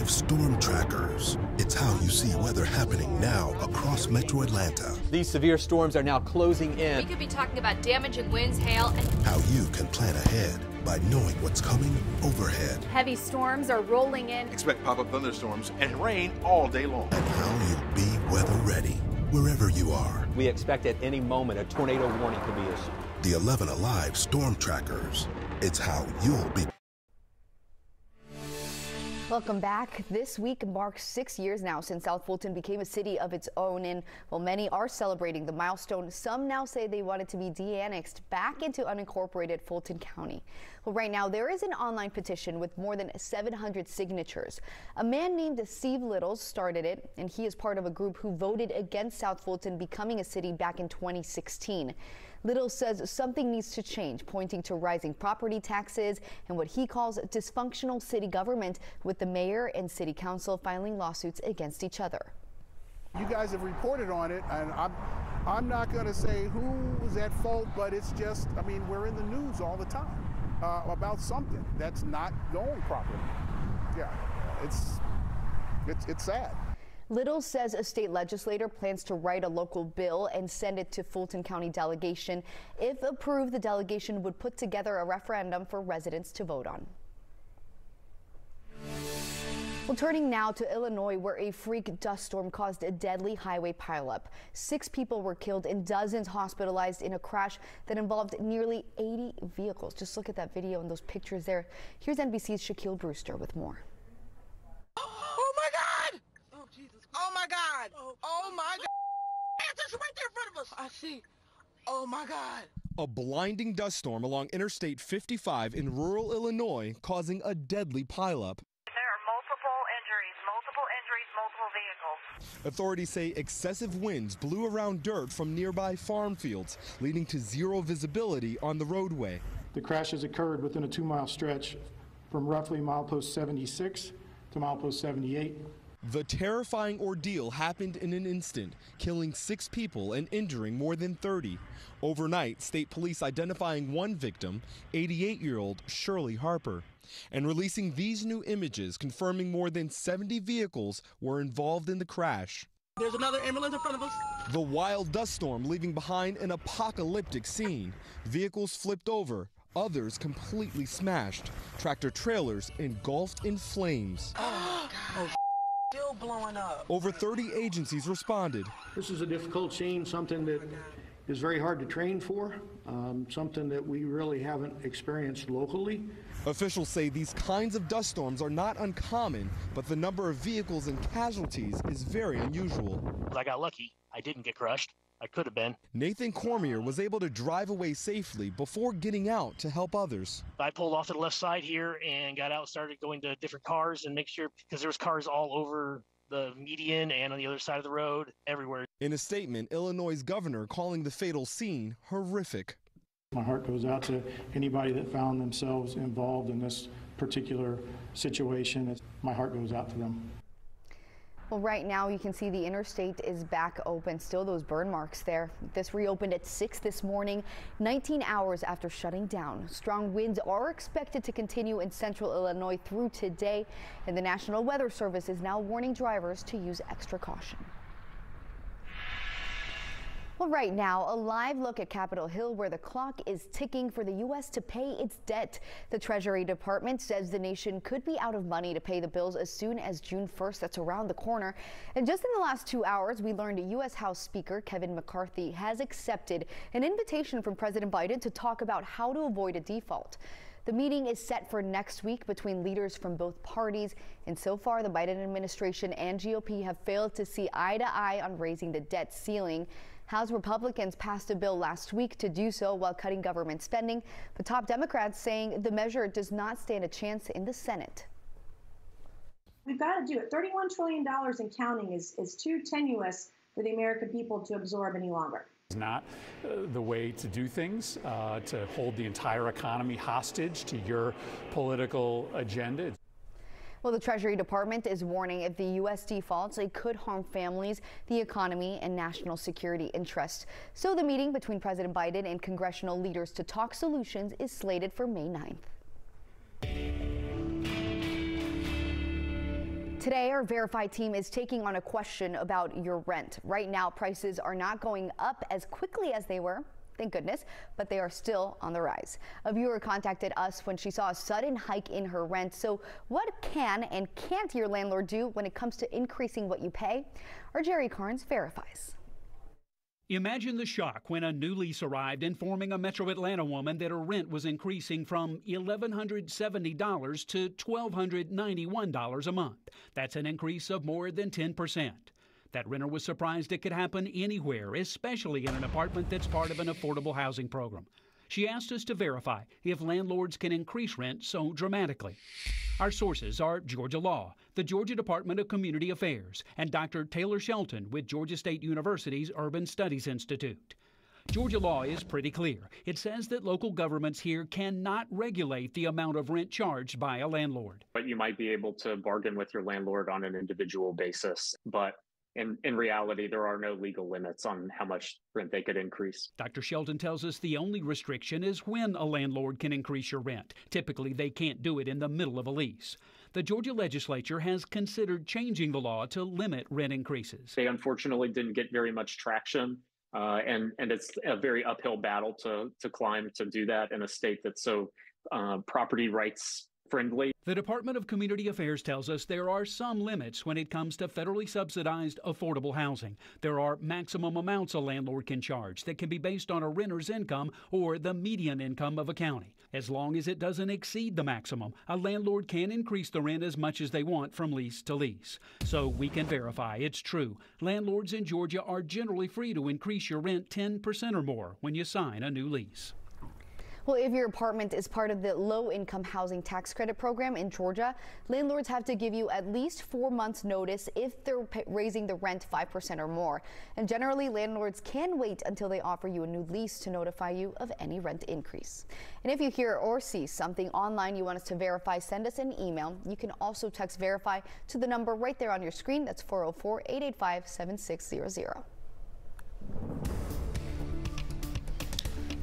The 11 Alive Storm Trackers. It's how you see weather happening now across metro Atlanta. These severe storms are now closing in. We could be talking about damaging winds, hail, and How you can plan ahead by knowing what's coming overhead. heavy storms are rolling in. Expect pop-up thunderstorms and rain all day long. And how you'll be weather ready wherever you are. We expect at any moment a tornado warning could be issued. The 11 Alive Storm Trackers. It's how you'll be Welcome back. This week marks six years now since South Fulton became a city of its own, and while many are celebrating the milestone, some now say they want it to be de-annexed back into unincorporated Fulton County. Well, right now there is an online petition with more than 700 signatures. A man named Steve Littles started it, and he is part of a group who voted against South Fulton becoming a city back in 2016. Little says something needs to change, pointing to rising property taxes and what he calls dysfunctional city government, with the mayor and city council filing lawsuits against each other. You guys have reported on it, and I'm, I'm not going to say who was at fault, but it's just, I mean, we're in the news all the time uh, about something that's not going properly. Yeah, it's, it's, it's sad. Little says a state legislator plans to write a local bill and send it to Fulton County delegation. If approved, the delegation would put together a referendum for residents to vote on. Well, turning now to Illinois, where a freak dust storm caused a deadly highway pileup. Six people were killed and dozens hospitalized in a crash that involved nearly 80 vehicles. Just look at that video and those pictures there. Here's NBC's Shaquille Brewster with more. Oh my God! Oh Jesus! Oh my God! Oh, my God! It's right there in front of us. I see. Oh my God! A blinding dust storm along Interstate 55 in rural Illinois causing a deadly pileup. There are multiple injuries, multiple injuries, multiple vehicles. Authorities say excessive winds blew around dirt from nearby farm fields, leading to zero visibility on the roadway. The crash has occurred within a two-mile stretch from roughly milepost 76 to milepost 78. The terrifying ordeal happened in an instant, killing six people and injuring more than 30. Overnight, state police identifying one victim, 88 year old Shirley Harper, and releasing these new images confirming more than 70 vehicles were involved in the crash. There's another ambulance in front of us. The wild dust storm leaving behind an apocalyptic scene. Vehicles flipped over, others completely smashed. Tractor trailers engulfed in flames. [gasps] Oh, God. Still blowing up. Over 30 agencies responded. This is a difficult scene, something that is very hard to train for, um, something that we really haven't experienced locally. Officials say these kinds of dust storms are not uncommon, but the number of vehicles and casualties is very unusual. I got lucky. I didn't get crushed. I could have been. Nathan Cormier was able to drive away safely before getting out to help others. I pulled off to the left side here and got out, started going to different cars and make sure because there was cars all over the median and on the other side of the road, everywhere. In a statement, Illinois' governor calling the fatal scene horrific. My heart goes out to anybody that found themselves involved in this particular situation. My heart goes out to them. Well, right now you can see the interstate is back open. Still those burn marks there. This reopened at 6 this morning, 19 hours after shutting down. Strong winds are expected to continue in central Illinois through today, and the National Weather Service is now warning drivers to use extra caution. Well, right now, a live look at Capitol Hill where the clock is ticking for the U.S. to pay its debt. The Treasury Department says the nation could be out of money to pay the bills as soon as June 1st. That's around the corner. And just in the last two hours, we learned U.S. House Speaker Kevin McCarthy has accepted an invitation from President Biden to talk about how to avoid a default. The meeting is set for next week between leaders from both parties, and so far the Biden administration and GOP have failed to see eye to eye on raising the debt ceiling. House Republicans passed a bill last week to do so while cutting government spending, but top Democrats saying the measure does not stand a chance in the Senate. We've got to do it. $31 trillion and counting is, is too tenuous for the American people to absorb any longer. It's not uh, the way to do things, uh, to hold the entire economy hostage to your political agenda. Well, the Treasury Department is warning if the U.S. defaults, it could harm families, the economy, and national security interests. So the meeting between President Biden and congressional leaders to talk solutions is slated for May 9th. Today, our Verify team is taking on a question about your rent. Right now, prices are not going up as quickly as they were thank goodness, but they are still on the rise. A viewer contacted us when she saw a sudden hike in her rent. So what can and can't your landlord do when it comes to increasing what you pay? Our Jerry Carnes verifies. Imagine the shock when a new lease arrived informing a Metro Atlanta woman that her rent was increasing from $1,170 to $1,291 a month. That's an increase of more than 10 percent. That renter was surprised it could happen anywhere, especially in an apartment that's part of an affordable housing program. She asked us to verify if landlords can increase rent so dramatically. Our sources are Georgia Law, the Georgia Department of Community Affairs, and Dr. Taylor Shelton with Georgia State University's Urban Studies Institute. Georgia law is pretty clear. It says that local governments here cannot regulate the amount of rent charged by a landlord. But you might be able to bargain with your landlord on an individual basis. But in, in reality, there are no legal limits on how much rent they could increase. Dr. Shelton tells us the only restriction is when a landlord can increase your rent. Typically, they can't do it in the middle of a lease. The Georgia legislature has considered changing the law to limit rent increases. They unfortunately didn't get very much traction. Uh, and and it's a very uphill battle to to climb to do that in a state that's so uh, property rights friendly. The Department of Community Affairs tells us there are some limits when it comes to federally subsidized affordable housing. There are maximum amounts a landlord can charge that can be based on a renter's income or the median income of a county. As long as it doesn't exceed the maximum, a landlord can increase the rent as much as they want from lease to lease. So we can verify it's true. Landlords in Georgia are generally free to increase your rent 10% or more when you sign a new lease. Well, if your apartment is part of the low income housing tax credit program in Georgia, landlords have to give you at least four months notice if they're raising the rent 5% or more. And generally, landlords can wait until they offer you a new lease to notify you of any rent increase. And if you hear or see something online you want us to verify, send us an email. You can also text verify to the number right there on your screen. That's 404 885 7600.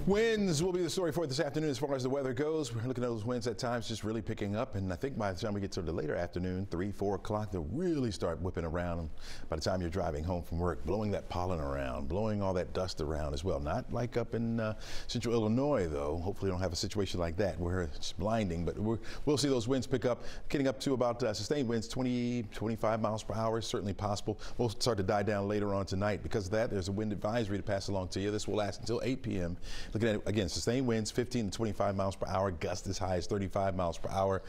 Winds will be the story for this afternoon as far as the weather goes. We're looking at those winds at times just really picking up. And I think by the time we get to the later afternoon, 3, 4 o'clock, they'll really start whipping around by the time you're driving home from work, blowing that pollen around, blowing all that dust around as well. Not like up in uh, central Illinois, though. Hopefully, don't have a situation like that where it's blinding. But we will see those winds pick up, getting up to about uh, sustained winds 20, 25 miles per hour, certainly possible. We'll start to die down later on tonight. Because of that, there's a wind advisory to pass along to you. This will last until 8 p.m. Looking at, again, sustained winds 15 to 25 miles per hour, gusts as high as 35 miles per hour.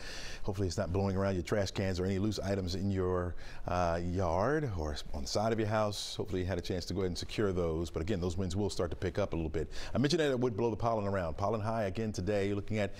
Hopefully it's not blowing around your trash cans or any loose items in your uh, yard or on the side of your house. Hopefully you had a chance to go ahead and secure those. But again, those winds will start to pick up a little bit. I mentioned that it would blow the pollen around. Pollen high again today, looking at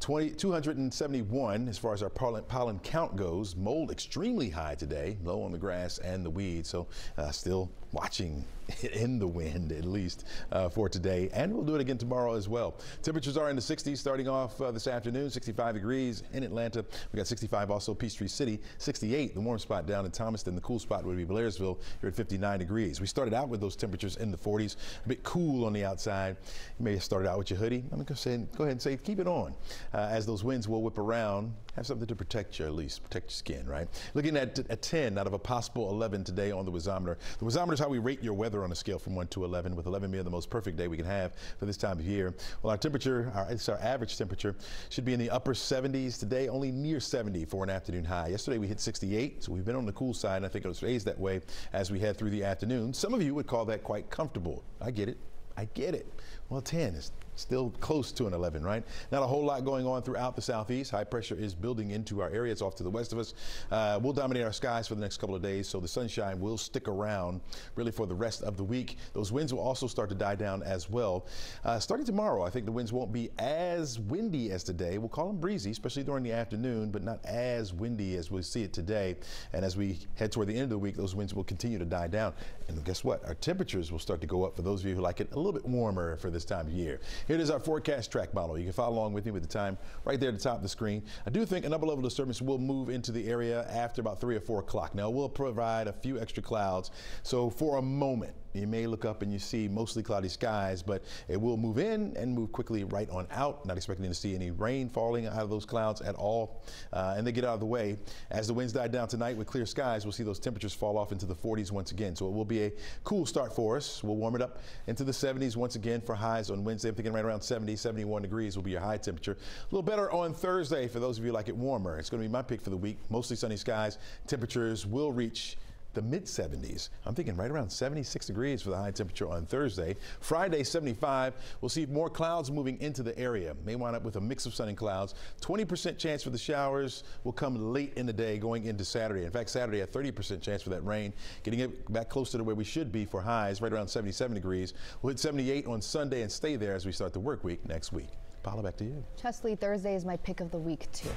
20, 271 as far as our pollen, pollen count goes. Mold extremely high today, low on the grass and the weeds. So uh, still watching [laughs] in the wind at least uh, for today. And we'll do it again tomorrow as well. Temperatures are in the 60s starting off uh, this afternoon, 65 degrees in Atlanta. We got 65 also Peachtree City, 68 the warm spot down in Thomaston. The cool spot would be Blairsville. You're at 59 degrees. We started out with those temperatures in the 40s, a bit cool on the outside. You may have started out with your hoodie. I'm going to go ahead and say keep it on uh, as those winds will whip around. Have something to protect you at least, protect your skin, right? Looking at a 10 out of a possible 11 today on the Wizometer. The Wizometer is how we rate your weather on a scale from 1 to 11, with 11 being the most perfect day we can have for this time of year. Well, our temperature, our, it's our average temperature, should be in the upper 70s today, only near 70 for an afternoon high. Yesterday we hit 68, so we've been on the cool side, and I think it stays that way as we head through the afternoon. Some of you would call that quite comfortable. I get it. I get it. Well, 10 is still close to an 11, right? Not a whole lot going on throughout the southeast. High pressure is building into our area. It's off to the west of us. Uh, we'll dominate our skies for the next couple of days, so the sunshine will stick around really for the rest of the week. Those winds will also start to die down as well. Uh, starting tomorrow, I think the winds won't be as windy as today. We'll call them breezy, especially during the afternoon, but not as windy as we see it today. And as we head toward the end of the week, those winds will continue to die down. And guess what? Our temperatures will start to go up for those of you who like it a little bit warmer for this time of year. Here it is our forecast track model. You can follow along with me with the time right there at the top of the screen. I do think an upper level disturbance will move into the area after about 3 or 4 o'clock. Now, we'll provide a few extra clouds. So for a moment, you may look up and you see mostly cloudy skies, but it will move in and move quickly right on out. Not expecting to see any rain falling out of those clouds at all. Uh, and they get out of the way. As the winds die down tonight with clear skies, we'll see those temperatures fall off into the 40s once again. So it will be a cool start for us. We'll warm it up into the 70s once again for highs on Wednesday. I'm thinking right around 70, 71 degrees will be your high temperature. A little better on Thursday for those of you like it warmer. It's going to be my pick for the week. Mostly sunny skies. Temperatures will reach the mid 70s. I'm thinking right around 76 degrees for the high temperature on Thursday. Friday, 75. We'll see more clouds moving into the area. May wind up with a mix of sun and clouds. 20% chance for the showers will come late in the day going into Saturday. In fact, Saturday, a 30% chance for that rain, getting it back closer to where we should be for highs, right around 77 degrees. We'll hit 78 on Sunday and stay there as we start the work week next week. Paula, back to you. Chesley, Thursday is my pick of the week, too.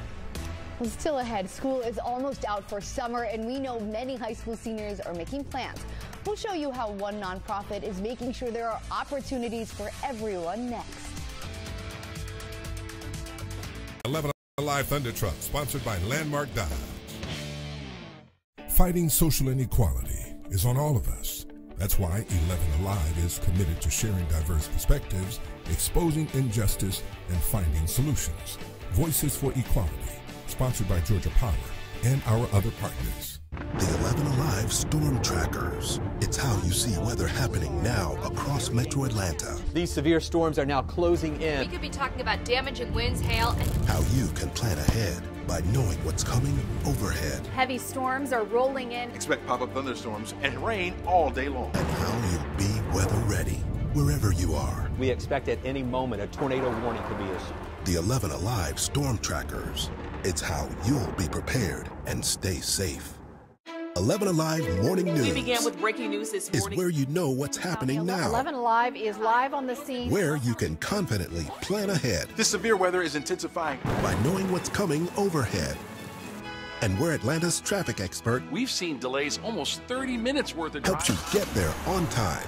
Still ahead, school is almost out for summer, and we know many high school seniors are making plans. We'll show you how one nonprofit is making sure there are opportunities for everyone next. 11 Alive Thunder Truck, sponsored by Landmark Dodge. Fighting social inequality is on all of us. That's why 11 Alive is committed to sharing diverse perspectives, exposing injustice, and finding solutions. Voices for Equality sponsored by Georgia Power and our other partners. The 11 Alive Storm Trackers. It's how you see weather happening now across metro Atlanta. These severe storms are now closing in. We could be talking about damaging winds, hail, and how you can plan ahead by knowing what's coming overhead. Heavy storms are rolling in. Expect pop-up thunderstorms and rain all day long. And how you'll be weather ready wherever you are. We expect at any moment a tornado warning could be issued. The 11 Alive Storm Trackers. It's how you'll be prepared and stay safe. 11 Alive Morning News. We began with breaking news this morning. Is where you know what's happening now. 11 Alive is live on the scene. Where you can confidently plan ahead. This severe weather is intensifying. By knowing what's coming overhead. And we're Atlanta's traffic expert. We've seen delays almost 30 minutes worth of Helps you get there on time.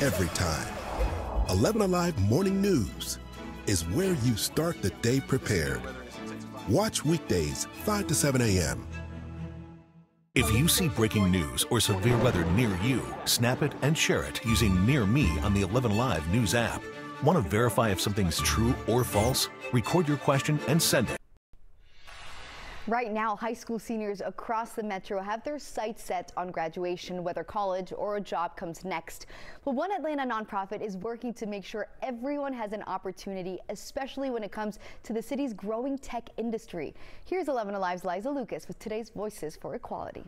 Every time. 11 Alive Morning News is where you start the day prepared. Watch weekdays 5 to 7 a.m. If you see breaking news or severe weather near you, snap it and share it using Near Me on the 11 Alive News app. Want to verify if something's true or false? Record your question and send it. Right now, high school seniors across the metro have their sights set on graduation, whether college or a job comes next. But one Atlanta nonprofit is working to make sure everyone has an opportunity, especially when it comes to the city's growing tech industry. Here's 11 Alive's Liza Lucas with today's Voices for Equality.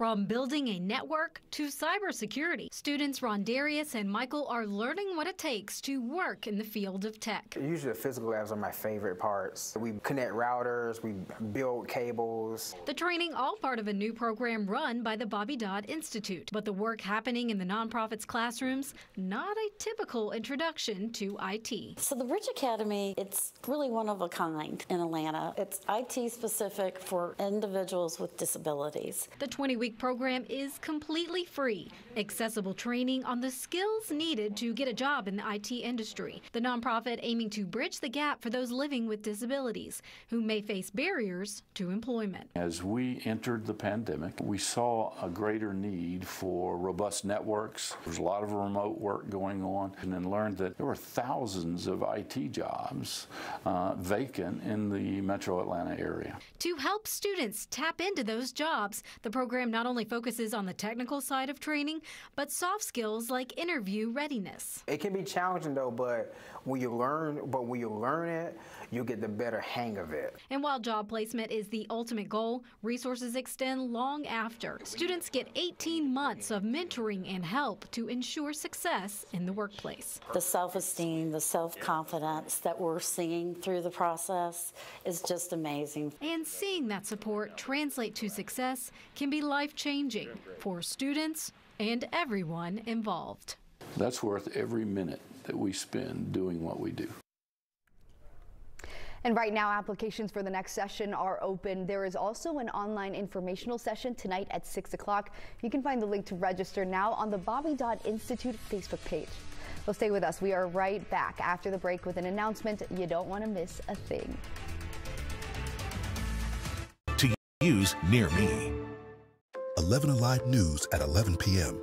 From building a network to cybersecurity, students Rondarius and Michael are learning what it takes to work in the field of tech. Usually the physical labs are my favorite parts. We connect routers, we build cables. The training all part of a new program run by the Bobby Dodd Institute. But the work happening in the nonprofit's classrooms, not a typical introduction to IT. So the Rich Academy, it's really one of a kind in Atlanta. It's IT specific for individuals with disabilities. The 20-week week program is completely free. Accessible training on the skills needed to get a job in the IT industry. The nonprofit aiming to bridge the gap for those living with disabilities who may face barriers to employment. As we entered the pandemic, we saw a greater need for robust networks. There's a lot of remote work going on, and then learned that there were thousands of IT jobs uh, vacant in the metro Atlanta area. To help students tap into those jobs, the program not only focuses on the technical side of training, but soft skills like interview readiness. It can be challenging though, but when you learn, but when you learn it, you get the better hang of it. And while job placement is the ultimate goal, resources extend long after. Students get 18 months of mentoring and help to ensure success in the workplace. The self esteem, the self confidence that we're seeing through the process is just amazing. And seeing that support translate to success can be life changing for students and everyone involved. That's worth every minute that we spend doing what we do. And right now, applications for the next session are open. There is also an online informational session tonight at 6 o'clock. You can find the link to register now on the Bobby Dodd Institute Facebook page. Well, stay with us. We are right back after the break with an announcement you don't want to miss a thing. To use near me. 11 Alive News at 11 p.m.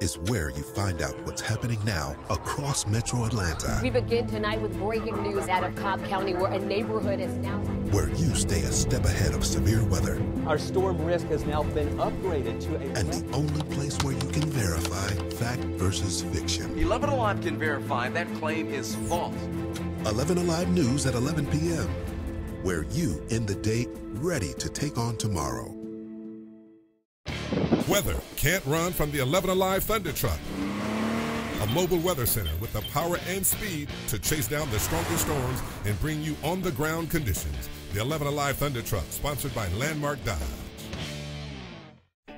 is where you find out what's happening now across Metro Atlanta. We begin tonight with breaking news out of Cobb County where a neighborhood is now. Where you stay a step ahead of severe weather. Our storm risk has now been upgraded to a. And the only place where you can verify fact versus fiction. 11 Alive can verify that claim is false. 11 Alive News at 11 p.m. Where you end the day ready to take on tomorrow. Weather can't run from the 11 Alive Thunder Truck. A mobile weather center with the power and speed to chase down the strongest storms and bring you on the ground conditions. The 11 Alive Thunder Truck, sponsored by Landmark Dodge.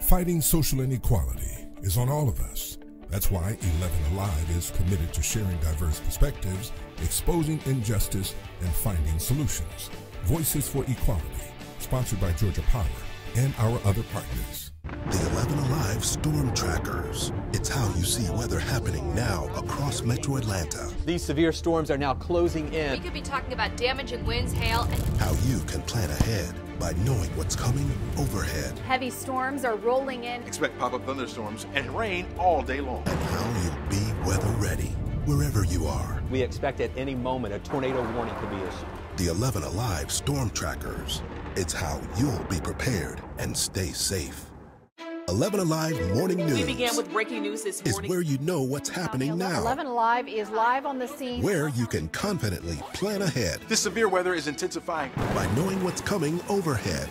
Fighting social inequality is on all of us. That's why 11 Alive is committed to sharing diverse perspectives, exposing injustice, and finding solutions. Voices for Equality, sponsored by Georgia Power and our other partners. The 11 Alive Storm Trackers. It's how you see weather happening now across Metro Atlanta. These severe storms are now closing in. We could be talking about damaging winds, hail, and How you can plan ahead by knowing what's coming overhead. heavy storms are rolling in. Expect pop-up thunderstorms and rain all day long. And how you'll be weather ready wherever you are. We expect at any moment a tornado warning could be issued. The 11 Alive Storm Trackers. It's how you'll be prepared and stay safe. 11 Alive Morning News We began with breaking news this morning. is where you know what's happening now. 11 Alive is live on the scene. Where you can confidently plan ahead This severe weather is intensifying. by knowing what's coming overhead.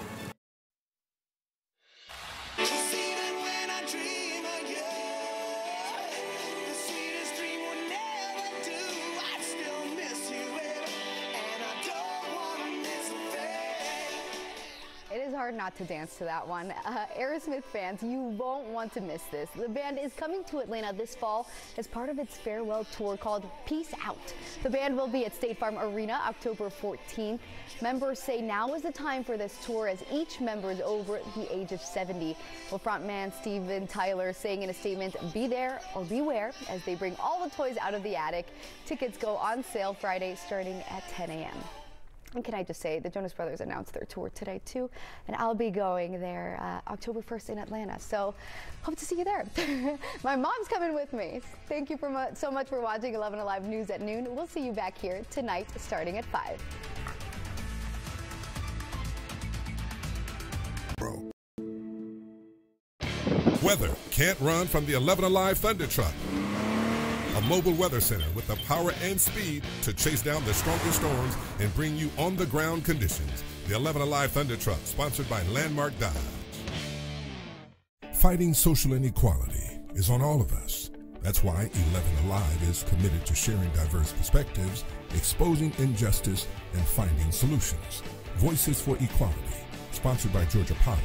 Not to dance to that one. Uh, Aerosmith fans, you won't want to miss this. The band is coming to Atlanta this fall as part of its farewell tour called Peace Out. The band will be at State Farm Arena October 14th. Members say now is the time for this tour as each member is over the age of 70. Well, frontman Steven Tyler saying in a statement, be there or beware as they bring all the toys out of the attic. Tickets go on sale Friday starting at 10 a.m. And can I just say, the Jonas Brothers announced their tour today too, and I'll be going there uh, October 1st in Atlanta. So hope to see you there. [laughs] My mom's coming with me. Thank you mu- so much for watching 11 Alive News at noon. We'll see you back here tonight starting at 5. Weather can't run from the 11 Alive Thunder Truck. Mobile weather center with the power and speed to chase down the strongest storms and bring you on the ground conditions. The 11 Alive Thunder Truck, sponsored by Landmark Dodge. Fighting social inequality is on all of us. That's why 11 Alive is committed to sharing diverse perspectives, exposing injustice, and finding solutions. Voices for Equality, sponsored by Georgia Power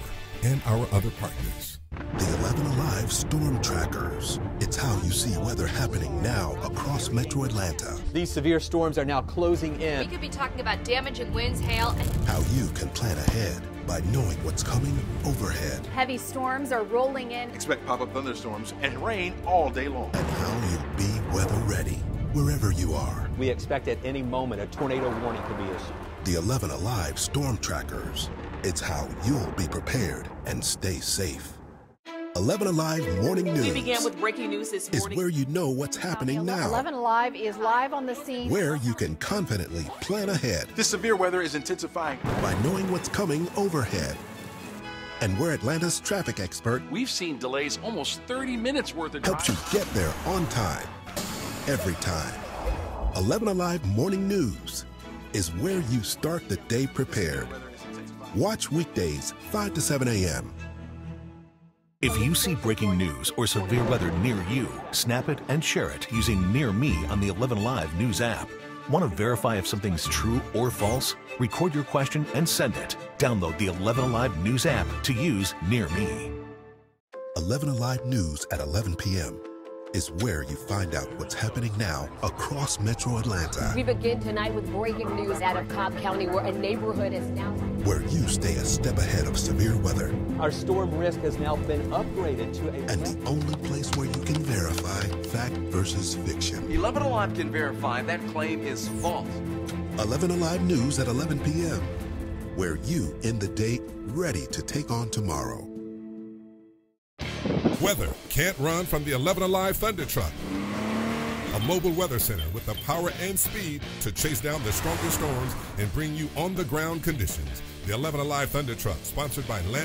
and our other partners. The 11 Alive Alive Storm Trackers. It's how you see weather happening now across metro Atlanta. These severe storms are now closing in. We could be talking about damaging winds, hail, and How you can plan ahead by knowing what's coming overhead. heavy storms are rolling in. Expect pop-up thunderstorms and rain all day long. And how you'll be weather ready wherever you are. We expect at any moment a tornado warning could be issued. The 11 Alive Storm Trackers. It's how you'll be prepared and stay safe. 11 Alive Morning News We began with breaking news this morning. is where you know what's happening now, 11 Alive is live on the scene. where you can confidently plan ahead This severe weather is intensifying. by knowing what's coming overhead. And we're Atlanta's traffic expert We've seen delays almost 30 minutes worth of helps you get there on time, every time. 11 Alive Morning News is where you start the day prepared. Watch weekdays 5 to 7 a.m. If you see breaking news or severe weather near you, snap it and share it using Near Me on the 11 Alive News app. Want to verify if something's true or false? Record your question and send it. Download the 11 Alive News app to use Near Me. 11 Alive News at 11 p.m. is where you find out what's happening now across metro Atlanta, We begin tonight with breaking news out of Cobb County where a neighborhood is now. where you stay a step ahead of severe weather, Our storm risk has now been upgraded to a and the only place where you can verify fact versus fiction. 11 Alive can verify that claim is false. 11 Alive News at 11 p.m., where you end the day ready to take on tomorrow. Weather can't run from the 11 Alive Thunder Truck. A mobile weather center with the power and speed to chase down the strongest storms and bring you on the ground conditions. The 11 Alive Thunder Truck, sponsored by Land.